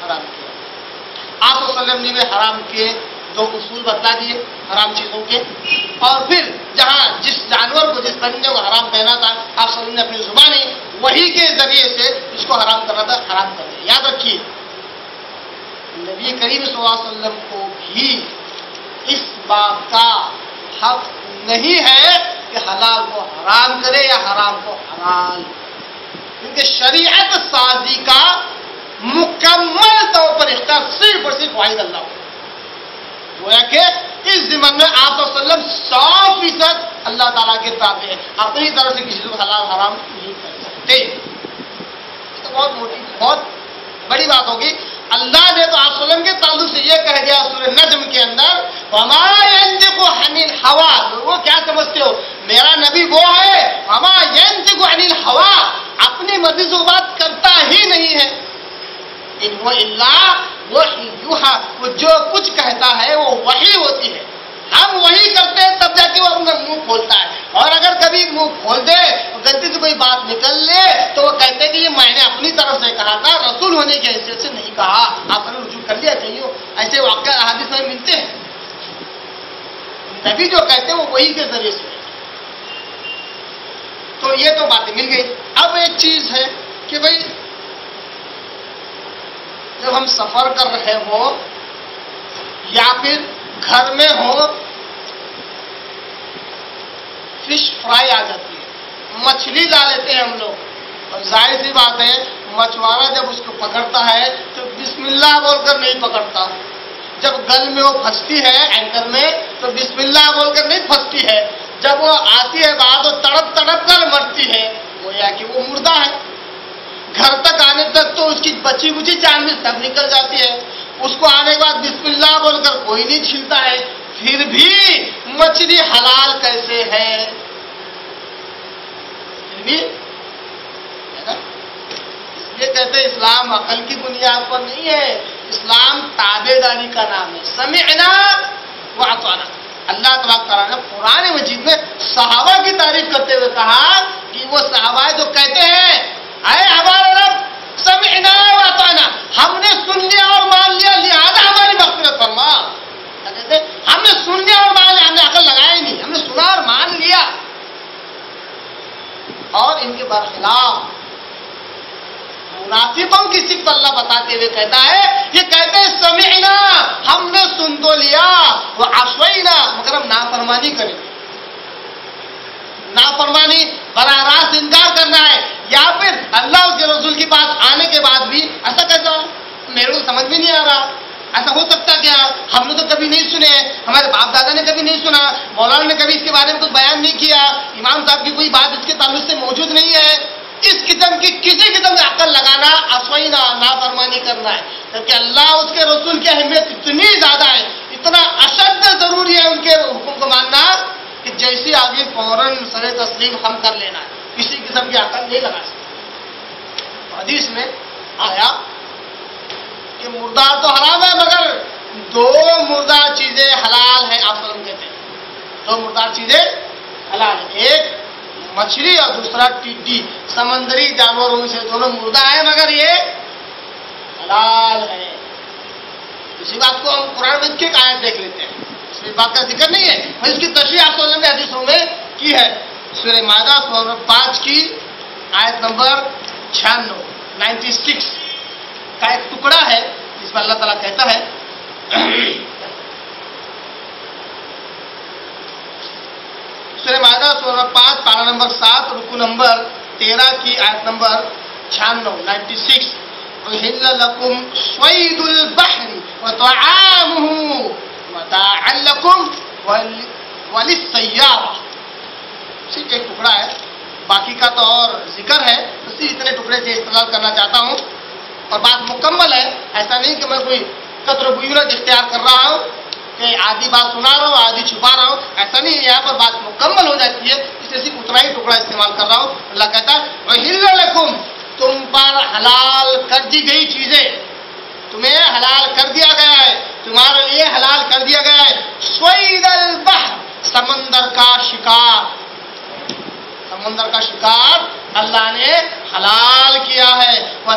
हराम किया। आप वसल्लम ने भी हराम किए, दो उसूल बता दिए, हराम चीज़ों के। और फिर जहाँ जिस जानवर को जिस परिंदे को हराम कहना था, आप सबने अपनी जुबानी वही के ज़रिए से उसको हराम करना था, हराम कर दिया। याद रखिए नबी करीम वसल्लम को भी इस बात का हक नहीं है कि हलाल को हराम करे या हराम को हलाल। क्योंकि शरीयत साजी का मुकम्मल तौर पर इख्तार सिर्फ़ और सिर्फ़ वाहिद अल्लाह गोया कि इस जिमन में आप वसल्लम सौ फ़ीसद अल्लाह ताला के ताबे अपनी तरफ़ से किसी को हलाल हराम नहीं कर सकते। तो बहुत मोटी, बहुत बड़ी बात होगी। अल्लाह ने तो आप के ताल्लुक से यह कह दिया सूर्य नजम के अंदर को हनिल हवा। वो क्या समझते हो? मेरा नबी वो है हमारे को अनिल हवा। अपनी मर्ज़ी से बात करता ही नहीं है। वो वो युहा, वो जो कुछ कहता है, वो वही होती है। हम वही करते हैं, तब जाके वो अपना मुँह खोलता है। और अगर कभी मुँह खोल दे गलती से कोई बात निकल ले तो वो कहते हैं कि ये मैंने अपनी तरफ़ से कहा था, रसूल होने की हैसियत से नहीं कहा। आपने रुजू कर लिया, चाहिए ऐसे वाक्य हादिस में मिलते हैं। नबी जो कहते हैं, वो वही के ज़रिए से तो ये तो बातें मिल गई। अब एक चीज़ है कि भाई, जब हम सफ़र कर रहे हो, या फिर घर में हो फ़िश फ्राई आ जाती है। मछली ला लेते हैं हम लोग। और ज़ाहिर सी बात है, मछुआरा जब उसको पकड़ता है तो बिस्मिल्लाह बोलकर नहीं पकड़ता। जब गल में वो फंसती है एंकर में तो बिस्मिल्लाह बोलकर नहीं फंसती है। जब वो आती है बाहर तो तड़प तड़प कर मरती है। वो या कि वो मुर्दा है। घर तक आने तक तो उसकी बची बुची जान में सब निकल जाती है। उसको आने के बाद बिस्मिल्लाह बोलकर कोई नहीं छीलता है, फिर भी मछली हलाल कैसे है? फिर भी इसलिए कहते इस्लाम अकल की बुनियाद पर नहीं है। इस्लाम ताबेदारी का नाम है। समिअना व अताना। अल्लाह तला ने पुराने मजीद में सहाबा की तारीफ़ करते हुए कहा कि वो सहाबा जो कहते हैं आए हमारा रब समिअना व हमने सुन लिया और मान लिया, लिहाजा हमारी मफरत फरमा हमने सुन लिया और मान लिया, हमने अकल लगाया नहीं, हमने सुना और मान लिया। और इनके बरखिलाफ मुनाफिकों की सिर्फ़ अल्लाह बताते हुए कहता है, ये कहते हैं, समीना, हमने सुन तो लिया वो आश्वना मगर हम नाफरमानी करें। नाफरमानी बरा रास्त इनकार करना है। या फिर अल्लाह उसके रसूल के पास आने के बाद भी ऐसा कैसा मेरे को समझ में नहीं आ रहा। ऐसा हो सकता क्या? हमने तो कभी नहीं सुने, हमारे बाप दादा ने कभी नहीं सुना, मौलाना ने कभी इसके बारे में कुछ बयान नहीं किया, इमाम साहब की कोई बात इसके ताल्लुक से मौजूद नहीं है। इस किस्म की किसी किस्म की अकल लगाना असवैना नाफरमानी करना है। क्योंकि अल्लाह उसके रसूल की अहमियत इतनी ज़्यादा है, इतना अशद ज़रूरी है उनके हुक्म को मानना। कि जैसी आगे फ़ौरन सरे तस्लीम हम कर लेना है, किसी किस्म की अकल नहीं लगा सकते। हदीस में आया कि मुर्दा तो हराम है, मगर दो मुर्दा चीज़ें हलाल है, आप सलम कहते हैं। दो मुर्दा चीज़ें हलाल है, एक मछली और दूसरा टिड्डी। समंदरी जानवरों में से दोनों मुर्दा है, मगर ये हलाल है। इसी बात को हम कुरान में की आयत देख लेते हैं। इसमें बात का ज़िक्र नहीं है। और इसकी तशरी आप ने हदीसों में की है। सूर्य मादा नंबर पाँच की आयत नंबर छियानवे नाइन्टी सिक्स का एक टुकड़ा है, जिसमें अल्लाह ताला कहता है सूर्य मादा सूर्य पाँच, पारा नंबर सात, रुकू नंबर तेरह की आयत नंबर छियानवे नाइन्टी सिक्स लकुम स्वईदुल बहरी व तआमुहु मताअन लकुम वलिस्सय्यारा। ठीक, एक टुकड़ा है। बाकी का तो और ज़िक्र है। उसी इतने टुकड़े से इस्तेमाल करना चाहता हूँ। और बात मुकम्मल है। ऐसा नहीं कि मैं कोई कत्र इख्तियार कर रहा हूँ, कि आधी बात सुना रहा हूँ, आधी छुपा रहा हूँ। ऐसा नहीं है। यहाँ पर बात मुकम्मल हो जाती है। इसलिए सिर्फ़ उतना ही टुकड़ा इस्तेमाल कर रहा हूँ। अल्लाह कहता है तुम पर हलाल कर दी गई चीज़ें। तुम्हें हलाल कर दिया गया है। तुम्हारे लिए हलाल कर दिया गया है। स्वईदल बह समंदर का शिकार। समंदर का शिकार अल्लाह ने हलाल किया है। वह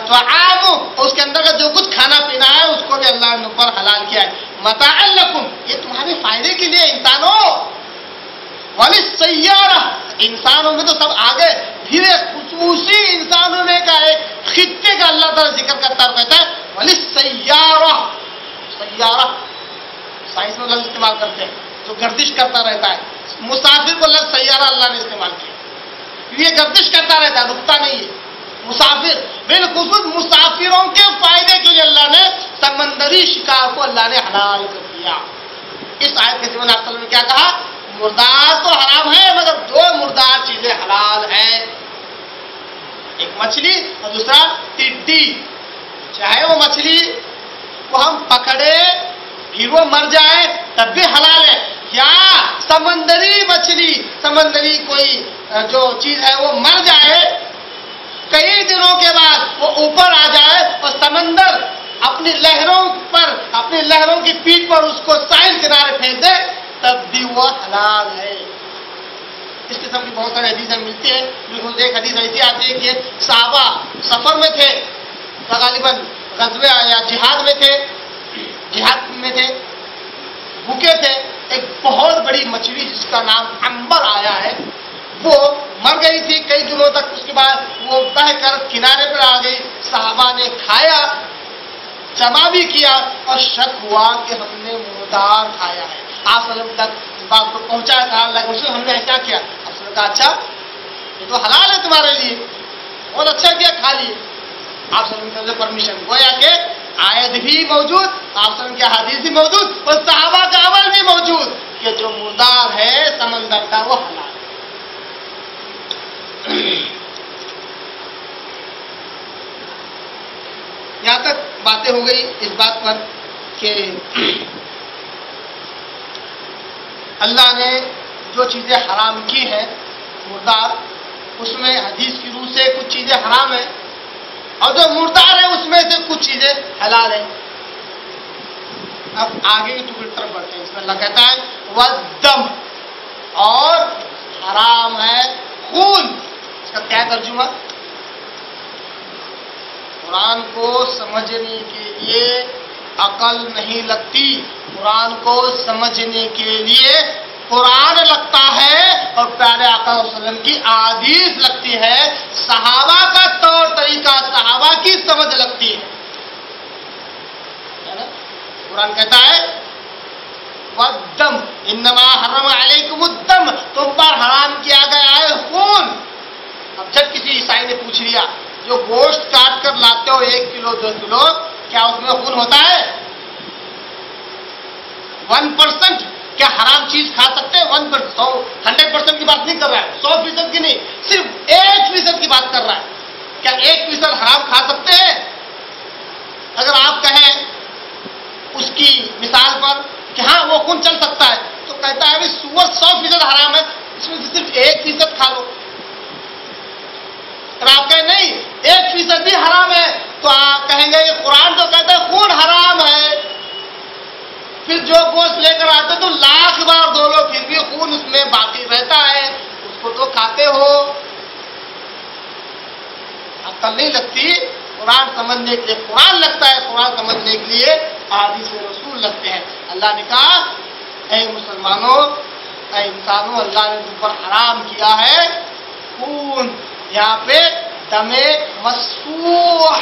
उसके अंदर का जो कुछ खाना पीना है, उसको भी अल्लाह ने ऊपर हलाल किया है। मताकुम ये तुम्हारे फ़ायदे के लिए इंसानों। वाली सैारा इंसानों में तो सब आगे फिर खसूसी इंसानों में का एक खित्ते का अल्लाह ताला ज़िक्र करता कहता है, वाली सैारा सैारा साइंस में लफ्ज इस्तेमाल करते हैं, जो गर्दिश करता रहता है। मुसाफिर को लफ्ज सैारा अल्लाह ने इस्तेमाल किया। ये गर्दिश करता रहता है, रुकता नहीं है। मुसाफिर, बिलखसूस मुसाफिरों के फ़ायदे के लिए अल्लाह ने समंदरी शिकार को अल्लाह ने हलाल कर दिया। इस आयत के जीवन ने क्या कहा? मुर्दार तो हराम है, मगर दो मुर्दार चीज़ें हलाल हैं। एक मछली और दूसरा टिड्डी। चाहे वो मछली को हम पकड़े, फिर वो मर जाए, तब भी हलाल है। या समंदरी मछली, समंदरी कोई जो चीज़ है, वो मर जाए, कई दिनों के बाद वो ऊपर आ जाए और समंदर अपनी लहरों पर, अपनी लहरों की पीठ पर उसको साइल किनारे फेंक दे तब भी वो हलाल है। इस किस्म की बहुत सारी हदीसें मिलती हैं, बिल्कुल एक हदीस ऐसी आती है कि साहबा सफ़र में थे गालिबन गजबे या जिहाद में थे, जिहाद में थे, भूखे थे। एक बहुत बड़ी मछली जिसका नाम अंबर आया है, वो मर गई थी कई दिनों तक। उसके बाद वो बह कर किनारे पर आ गई साहबा ने खाया, जमा भी किया और शक हुआ कि हमने मुर्दार खाया है। आप सलम तक बात को पहुँचाया कहा लगा उसने हमने क्या किया? आपने कहा अच्छा ये तो हलाल है तुम्हारे लिए, बहुत अच्छा किया, खा लिए। आप सलम से परमिशन गोया के आयत भी मौजूद, आप सलम के हदीस भी मौजूद, और साहबा का अमल भी मौजूद, कि जो मुर्दार है समंदर का वो हलाल यहाँ तक बातें हो गई इस बात पर कि अल्लाह ने जो चीज़ें हराम की हैं, मुर्दार, उसमें हदीस की रूह से कुछ चीज़ें हराम है, और जो मुर्दार है, उसमें से कुछ चीज़ें हलाल है। अब आगे की टुकड़ी तरफ़ बढ़ते हैं। इसमें अल्लाह कहता है, वह दम, और हराम है खून। इसका क्या तर्जुमा? कुरान को समझने के लिए अकल नहीं लगती। कुरान को समझने के लिए कुरान लगता है और प्यारे आका की आदीस लगती है। सहाबा का तौर तरीका, सहाबा की समझ लगती है। कुरान कहता है, वद्दम, इन्नमा हरम अलैकुमुद्दम तुम पर हराम किया गया है खून। अब जब किसी ईसाई ने पूछ लिया, जो गोश्त काट कर लाते हो एक किलो, दो किलो क्या उसमें खून होता है? वन परसेंट क्या हराम चीज़ खा सकते हैं? वन परसेंट सौ हंड्रेड परसेंट की बात नहीं कर रहा है। सौ फ़ीसद की नहीं, सिर्फ़ एक फ़ीसद की बात कर रहा है। क्या एक फ़ीसद हराम खा सकते हैं? अगर आप कहें उसकी मिसाल पर कि हाँ वो खून चल सकता है तो कहता है अभी सुअर सौ फ़ीसद हराम है, इसमें सिर्फ़ एक फ़ीसद खा लो। अगर आप कहें नहीं, एक फ़ीसद भी हराम है। तो आप कहेंगे, ये कुरान तो कहता है, खून हराम है। फिर जो गोश्त लेकर आते तो लाख बार दो लो फिर भी खून उसमें बाकी रहता है। उसको तो खाते हो। अक्ल नहीं लगती। कुरान समझने के लिए, कुरान लगता है, कुरान समझने के लिए आदि से रसूल लगते हैं। अल्लाह ने कहा, ऐ मुसलमानों, ऐ इंसानों, अल्लाह ने तुम पर हराम किया है। खून यहाँ पे तमे मसूह,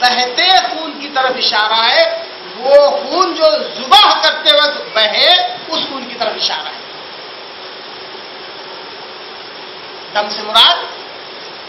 बहते खून की तरफ़ इशारा है, वो खून जो जुबाह करते वक्त बहे, उस खून की तरफ़ इशारा है। दम से मुराद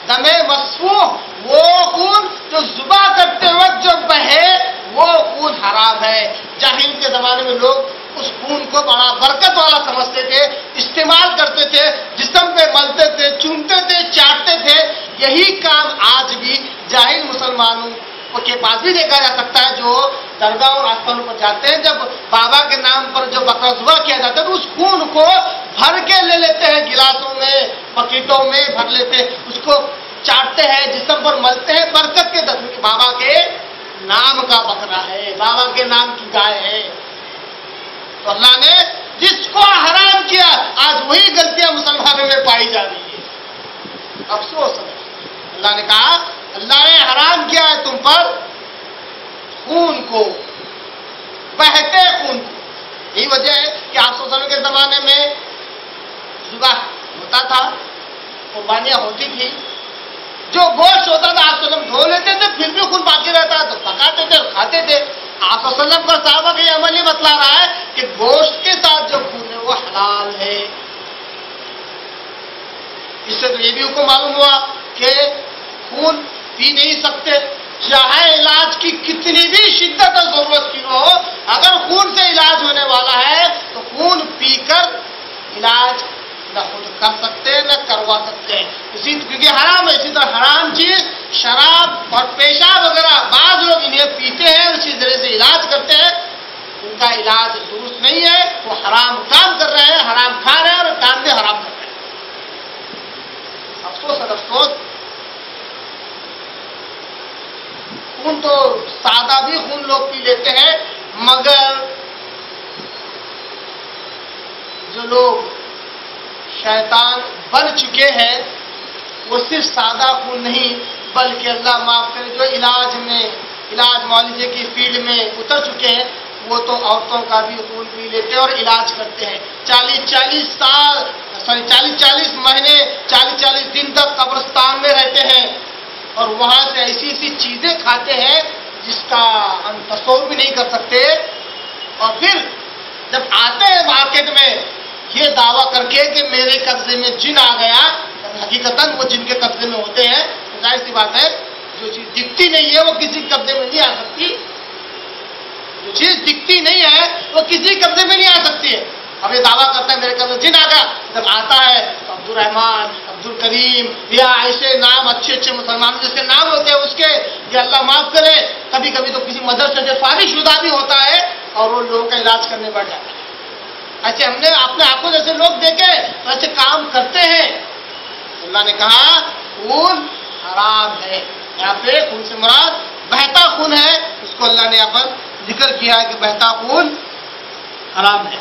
दमे मसूह वो खून जो जुबा करते वक्त जो बहे, वो खून हराम है। जाहिल के जमाने में लोग उस खून को बड़ा बरकत वाला समझते थे, इस्तेमाल करते थे, जिसम पे मलते थे, चूमते थे, चाटते थे। यही काम आज भी जाहिल मुसलमानों के पास भी देखा जा सकता है, जो दरगाह और आस्थानों पर जाते हैं। जब बाबा के नाम पर जो बकरा जुबा किया जाता है तो उस खून को भर के ले लेते हैं, गिलासों में बकीटों में भर लेते हैं। उसको चाटते हैं, जिसम पर मलते हैं, बरकत के दस। बाबा के नाम का बकरा है, बाबा के नाम की गाय है। तो अल्लाह ने जिसको हराम किया, आज वही गलतियाँ मुसलमानों में पाई जा रही है। अफसोस अल्लाह ने कहा अल्लाह ने हराम किया है तुम पर। खून को, बहते खून को। यही वजह है कि आप सोशल के जमाने में जुगा होता था, कुर्बानियाँ होती थी। जो गोश्त होता था, आप धो लेते थे, फिर भी खून बाकी रहता तो पकाते थे, खाते थे। आप सलम का साहबा का अमल ही बतला रहा है कि गोश्त के साथ जो खून है, वो हलाल है। इससे तो ये भी हुक्म मालूम हुआ कि खून पी नहीं सकते। चाहे इलाज की कितनी भी शिद्दत और ज़रूरत की हो, अगर खून से इलाज होने वाला है तो खून पीकर इलाज न खुद कर सकते, न करवा सकते। इसी क्योंकि हराम है, इसी तरह हराम चीज़, शराब और पेशाब वगैरह बाद लोग इन्हें पीते हैं, उसी तरह से इलाज करते हैं। उनका इलाज दुरुस्त नहीं है, वो हराम काम कर रहे हैं, हराम खा रहे हैं और काम भी हराम कर रहे हैं। अफसोस अफसोस खून तो सादा भी खून लोग पी लेते हैं, मगर जो लोग शैतान बन चुके हैं, वो सिर्फ़ सादा खून नहीं, बल्कि अल्लाह माफ़ करे, जो इलाज में, इलाज मौलिजे की फ़ील्ड में उतर चुके हैं, वो तो औरतों का भी खून पी लेते हैं और इलाज करते हैं। चालीस चालीस साल सॉरी चालीस चालीस महीने, चालीस चालीस दिन तक कब्रस्तान में रहते हैं। और वहाँ से ऐसी ऐसी चीज़ें खाते हैं जिसका हम तस्वर भी नहीं कर सकते। और फिर जब आते हैं मार्केट में, ये दावा करके कि मेरे कब्जे में जिन आ गया हकीकतन वो जिनके कब्जे में होते हैं तो ज़ाहिर सी बात है, जो चीज़ दिखती नहीं है, वो किसी कब्जे में नहीं आ सकती। जो चीज़ दिखती नहीं है, वो किसी कब्जे में नहीं आ सकती है। अब ये दावा करता है मेरे कब्जे जिन आ गया जब आता है तो अब्दुल रहमान, अब्दुल करीम, या ऐसे नाम, अच्छे अच्छे मुसलमानों, जैसे नाम होते हैं उसके, ये अल्लाह माफ़ करे। कभी कभी तो किसी मदरसे से फारिशुदा भी होता है और वो लोगों का इलाज करने बैठ जाता है। ऐसे हमने अपने आँखों जैसे लोग देखे तो ऐसे काम करते हैं। अल्लाह ने कहा, खून हराम है। यहाँ पे खून से मुराद, बहता खून है। उसको अल्लाह ने यहाँ पर ज़िक्र किया है कि बहता खून हराम है।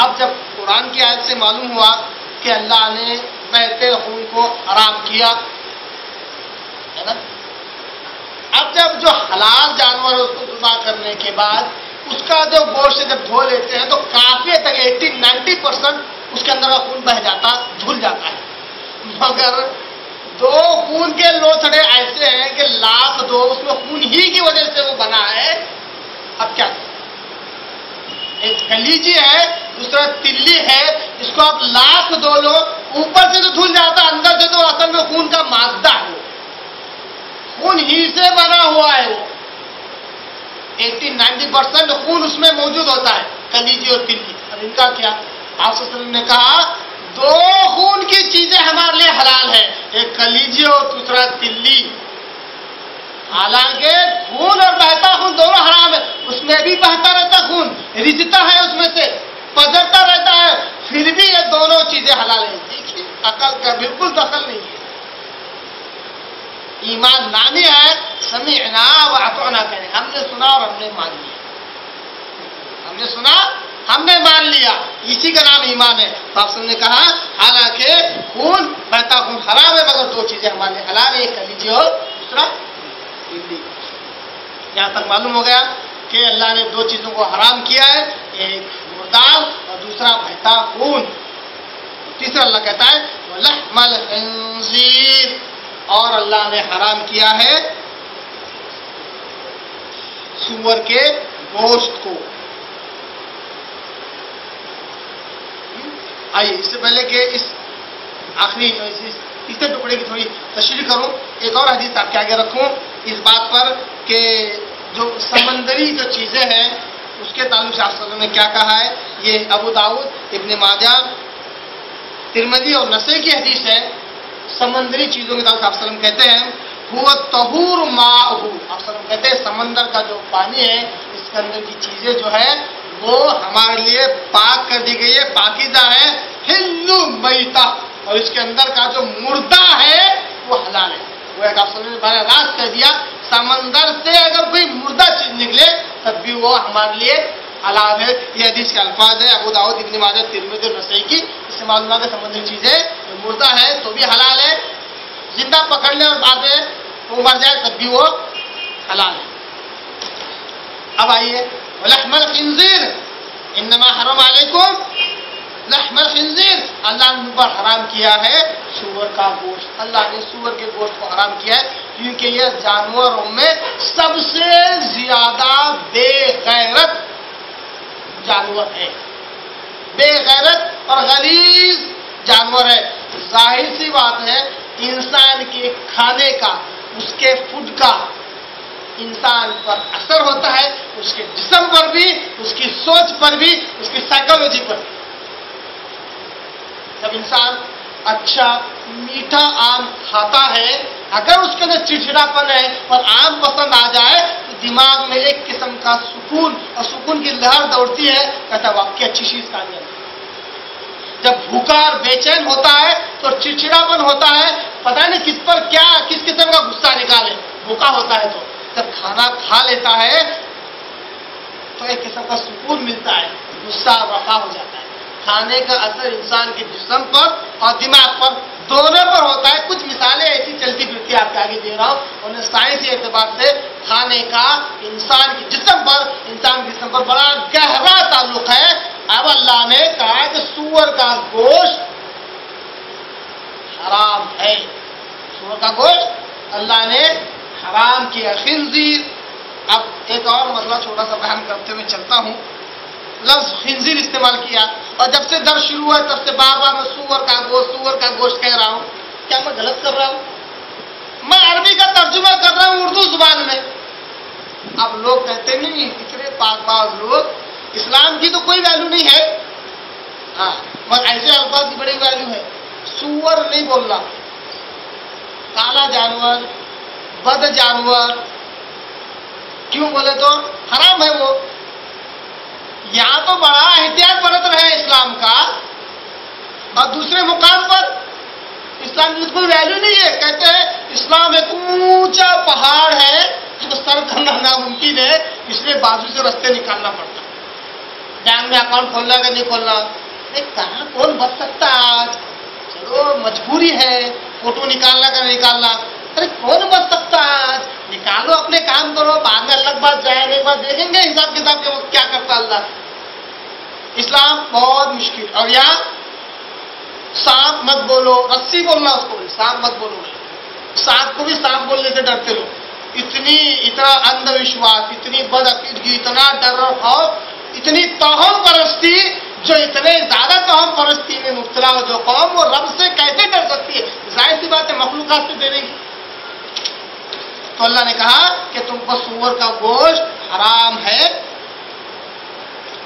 अब जब कुरान की आयत से मालूम हुआ कि अल्लाह ने बहते खून को हराम किया, है ना? अब जब जो हलाल जानवर है उसको जुदा करने के बाद उसका जो गोश्त जब धो लेते हैं तो काफ़ी तक एट्टी, नाइन्टी परसेंट उसके अंदर का खून बह जाता, धुल जाता है। मगर दो खून के लोथड़े ऐसे हैं कि लाख दो उसमें खून ही की वजह से वो बना है। अब क्या? एक कलीजी है दूसरा तिल्ली है इसको आप लाख दो लो, ऊपर से तो धुल जाता अंदर से तो असल में खून का मादा है खून ही से बना हुआ है वो। एट्टी, नाइन्टी परसेंट खून उसमें मौजूद होता है कलीजी और तिल्ली। और इनका क्या? आप ने कहा, दो खून की चीज़ें हमारे लिए हलाल है, एक कलीजी और दूसरा तिल्ली। हालाँकि खून और बहता खून दोनों हराम है। उसमें भी बहता रहता खून रिजता है उसमें से, पजरता रहता है, फिर भी ये दोनों चीज़ें हलाल है। देखिए, अकल का बिल्कुल दखल नहीं है। ईमान नानी है समी ना व अतोना कहने हमने सुना और हमने मान लिया। हमने सुना, हमने मान लिया। इसी का नाम ईमान है। तो आप सबने कहा, हालाँकि खून, बहता खून हराम है, मगर दो चीज़ें हमारे हलाल है। एक कलीजी और दूसरा दिल्ली यहाँ तक मालूम हो गया कि अल्लाह ने दो चीज़ों को हराम किया है, एक मुर्दार और दूसरा बहता खून तीसरा अल्लाह कहता है लहमल खंजीर। और अल्लाह ने हराम किया है सुअर के गोश्त को। आइए, इससे पहले कि इस आखिरी तीसरे टुकड़े की थोड़ी तशरी करूँ, एक और हदीस आपके आगे रखूँ। इस बात पर कि जो समंदरी जो चीज़ें हैं, उसके तालुक आप ने क्या कहा है? ये अबू दाऊद, इब्न माजा तिरमदी और नशे की हदीस है। समंदरी चीज़ों के ताल्लुक आप कहते हैं हुआ तहूर माहू आप कहते हैं, समंदर का जो पानी है, इसके अंदर की चीज़ें जो है, वो हमारे लिए पाक कर दी गई है, पाकिजा है। हिंदू मैता और इसके अंदर का जो मुर्दा है, वो हलाल है। वो एक आप समझ राज कर दिया, समंदर से अगर कोई मुर्दा चीज़ निकले, तब भी वो हमारे लिए हलाल है। ये हदीस के अल्फाज है, अबू दाऊद इब्न माजा तिरमिद रसई की। इससे मालूम है समुद्री चीज़ें मुर्दा है तो भी हलाल है। ज़िंदा पकड़ ले और बाद में वो मर जाए, तब भी वो हलाल है। अब आइए लहमल खिंजीर। इनमा हरम अलैकुम। लहमल खिंजीर। अल्लाह ने पर हराम किया है, सुअर का गोश्त। अल्लाह ने सुअर के गोश्त को हराम किया है, क्योंकि यह जानवरों में सबसे ज़्यादा बेगैरत जानवर है। बेगैरत और गलीज जानवर है। ज़ाहिर सी बात है, इंसान के खाने का, उसके फ़ूड का इंसान पर असर होता है, उसके जिसम पर भी, उसकी सोच पर भी, उसकी साइकोलॉजी पर जब इंसान अच्छा मीठा आम खाता है, अगर उसके अंदर चिड़चिड़ापन है और आम पसंद आ जाए तो दिमाग में एक किस्म का सुकून और सुकून की लहर दौड़ती है, कहता वाक्य अच्छी चीज़ का जब भूखा और बेचैन होता है तो चिड़चिड़ापन होता है, पता नहीं किस पर क्या, किस किस्म का गुस्सा निकाले। भूखा होता है तो। जब खाना खा लेता है तो एक किस्म का सुकून मिलता है, गुस्सा रफा हो जाता है। खाने का असर इंसान के जिसम पर और दिमाग पर, दोनों पर होता है। कुछ मिसालें ऐसी चलती फिरती आपके आगे दे रहा हूँ। उन्हें साइंसी एतबार से खाने का इंसान के जिस्म पर, इंसान के जिस्म पर बड़ा गहरा ताल्लुक है। अब अल्लाह ने कहा कि सुअर का गोश्त हराम है। सुअर का गोश्त अल्लाह ने हराम किया। खिंजीर। अब एक और मसला छोटा सा बयान करते हुए चलता हूँ। लफ्ज खिंजीर इस्तेमाल किया। और जब से दर्द शुरू हुआ, तब से बार बार मैं सुअर का गोश्त, सुअर का गोश्त कह रहा हूँ। क्या मैं गलत कर रहा हूँ? मैं अरबी का तर्जुमा कर रहा हूँ उर्दू ज़ुबान में। अब लोग कहते नहीं, इतने पाकबाज लोग, इस्लाम की तो कोई वैल्यू नहीं है। हाँ मगर ऐसे अल्फाज की बड़ी वैल्यू है। सुअर नहीं बोलना। काला जानवर, बद जानवर, क्यों बोले तो? हराम है वो। यहाँ तो बड़ा एहतियात बरत रहे इस्लाम का, और दूसरे मुकाम पर इस्लाम की कोई वैल्यू नहीं है। कहते हैं, इस्लाम एक ऊँचा पहाड़ है जो सर करना नामुमकिन है, इसलिए बाजू से रास्ते निकालना पड़ता है। बैंक में अकाउंट खोलना का नहीं खोलना? कहा कौन बच सकता आज? चलो, मजबूरी है, फ़ोटो निकालना का निकालना? अरे, कौन बच सकता आज? निकालो, अपने काम करो, बाद में अलग बात जाएगा, एक बार देखेंगे हिसाब किताब के वक्त क्या करता अल्लाह। इस्लाम बहुत मुश्किल। और यहाँ सांप मत बोलो, रस्सी बोलना उसको सांप मत बोलो सांप को भी सांप बोलने से डरते लोग। इतनी, इतना अंधविश्वास, इतनी बदअकीदगी, इतना डर खौफ, इतनी तोहम परस्ती, जो इतने ज़्यादा तोहम परस्ती में मुबतला हो, जो कौम वो रब से कैसे डर सकती है? ज़ाहिर सी बात है, मखलूक से डरेगी तो अल्लाह ने कहा कि तुमको सुअर का गोश्त हराम है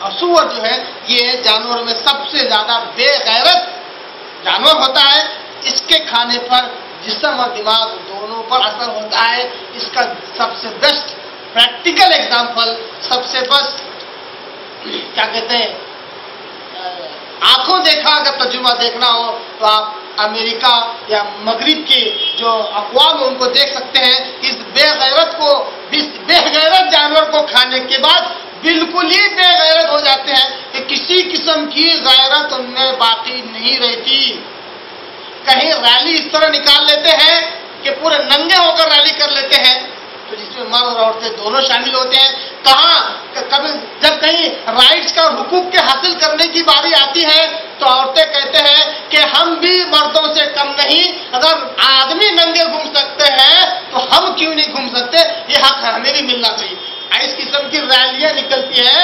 और सुअर जो है, ये जानवर में सबसे ज़्यादा बेगैरत जानवर होता है। इसके खाने पर जिसम और दिमाग दोनों पर असर होता है। इसका सबसे बेस्ट प्रैक्टिकल एग्ज़ाम्पल सबसे बेस्ट क्या कहते हैं आँखों देखा, अगर तजुर्बा देखना हो तो आप अमेरिका या मगरिब के जो अकवाम है उनको देख सकते हैं, इस बेगैरत को, इस बेगैरत जानवर को खाने के बाद बिल्कुल ही बेगैरत हो जाते हैं कि किसी किस्म की गैरत उनमें बाकी नहीं रहती। कहीं रैली इस तरह निकाल लेते हैं कि पूरे नंगे होकर रैली कर लेते हैं। तो जिसमें मर्द और औरतें दोनों शामिल होते हैं। कहा, कभी, जब कहीं राइट्स का हुकूक के हासिल करने की बारी आती है तो औरतें कहते हैं कि हम भी मर्दों से कम नहीं। अगर आदमी नंगे घूम सकते हैं तो हम क्यों नहीं घूम सकते? ये हक हमें भी मिलना चाहिए। इस किस्म की रैलियाँ निकलती है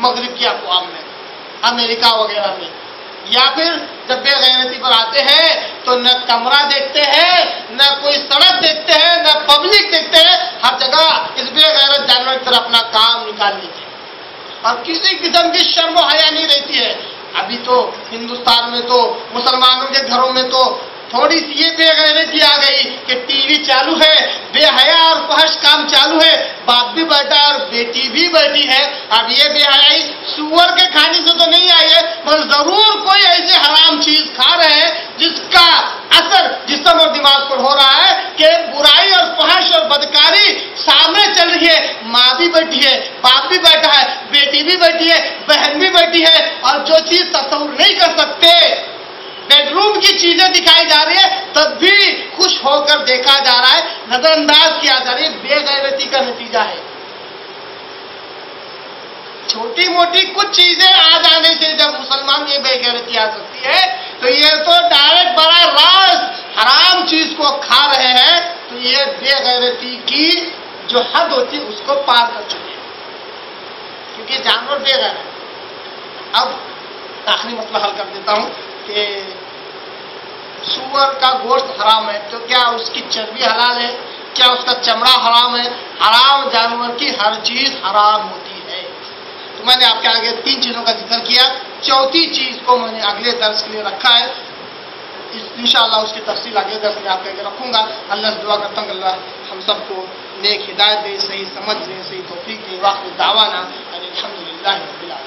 मगरिब की अकवाम में। अमेरिका वगैरह में। या फिर जब बेगैरती पर आते हैं तो न कमरा देखते हैं, न कोई सड़क देखते हैं, न पब्लिक देखते हैं। हर जगह इस बेगैरत जानवर की तरह अपना काम निकाल लेते हैं। और किसी किस्म की शर्म हया नहीं रहती है। अभी तो हिंदुस्तान में तो मुसलमानों के घरों में तो थोड़ी सी ये बेगैरती आ गई कि टीवी चालू है बेहया और फहश काम चालू है, बाप भी बैठा और बेटी भी बैठी है। अब ये बेहयाई सुअर के खाने से तो नहीं आई है पर ज़रूर कोई ऐसे हराम चीज़ खा रहे हैं जिसका असर जिसम और दिमाग पर हो रहा है कि बुराई और फहश और बदकारी सामने चल रही है। माँ भी बैठी है, बाप भी बैठा है, बेटी भी बैठी है, बहन भी बैठी है और जो चीज़ तस्वुर नहीं कर सकते बेडरूम की चीज़ें दिखाई जा रही है, तब भी खुश होकर देखा जा रहा है, नजरअंदाज किया जा रही है, बेगैरती का नतीजा है। छोटी मोटी कुछ चीज़ें आ जाने से जब मुसलमान ये बेगैरती आ सकती है तो ये तो डायरेक्ट बड़ा राज हराम चीज़ को खा रहे हैं तो ये बेगैरती की जो हद होती है, उसको पार कर चुके हैं। क्योंकि जानवर बेगैर है। अब आखिरी मसला हल कर देता हूँ। कि सुअर का गोश्त हराम है तो क्या उसकी चर्बी हलाल है? क्या उसका चमड़ा हराम है? हराम जानवर की हर चीज़ हराम होती है। तो मैंने आपके आगे तीन चीज़ों का ज़िक्र किया। चौथी चीज़ को मैंने अगले दर्श के लिए रखा है। इंशाल्लाह उसकी तफसील अगले दर्श में आपके आगे रखूँगा। अल्लाह से दुआ करता हूँ अल्लाह हम सबको नेक हिदायत दे, सही समझ दे, सही तोफीक दे वाक़ दावाना अलहमदिल्ला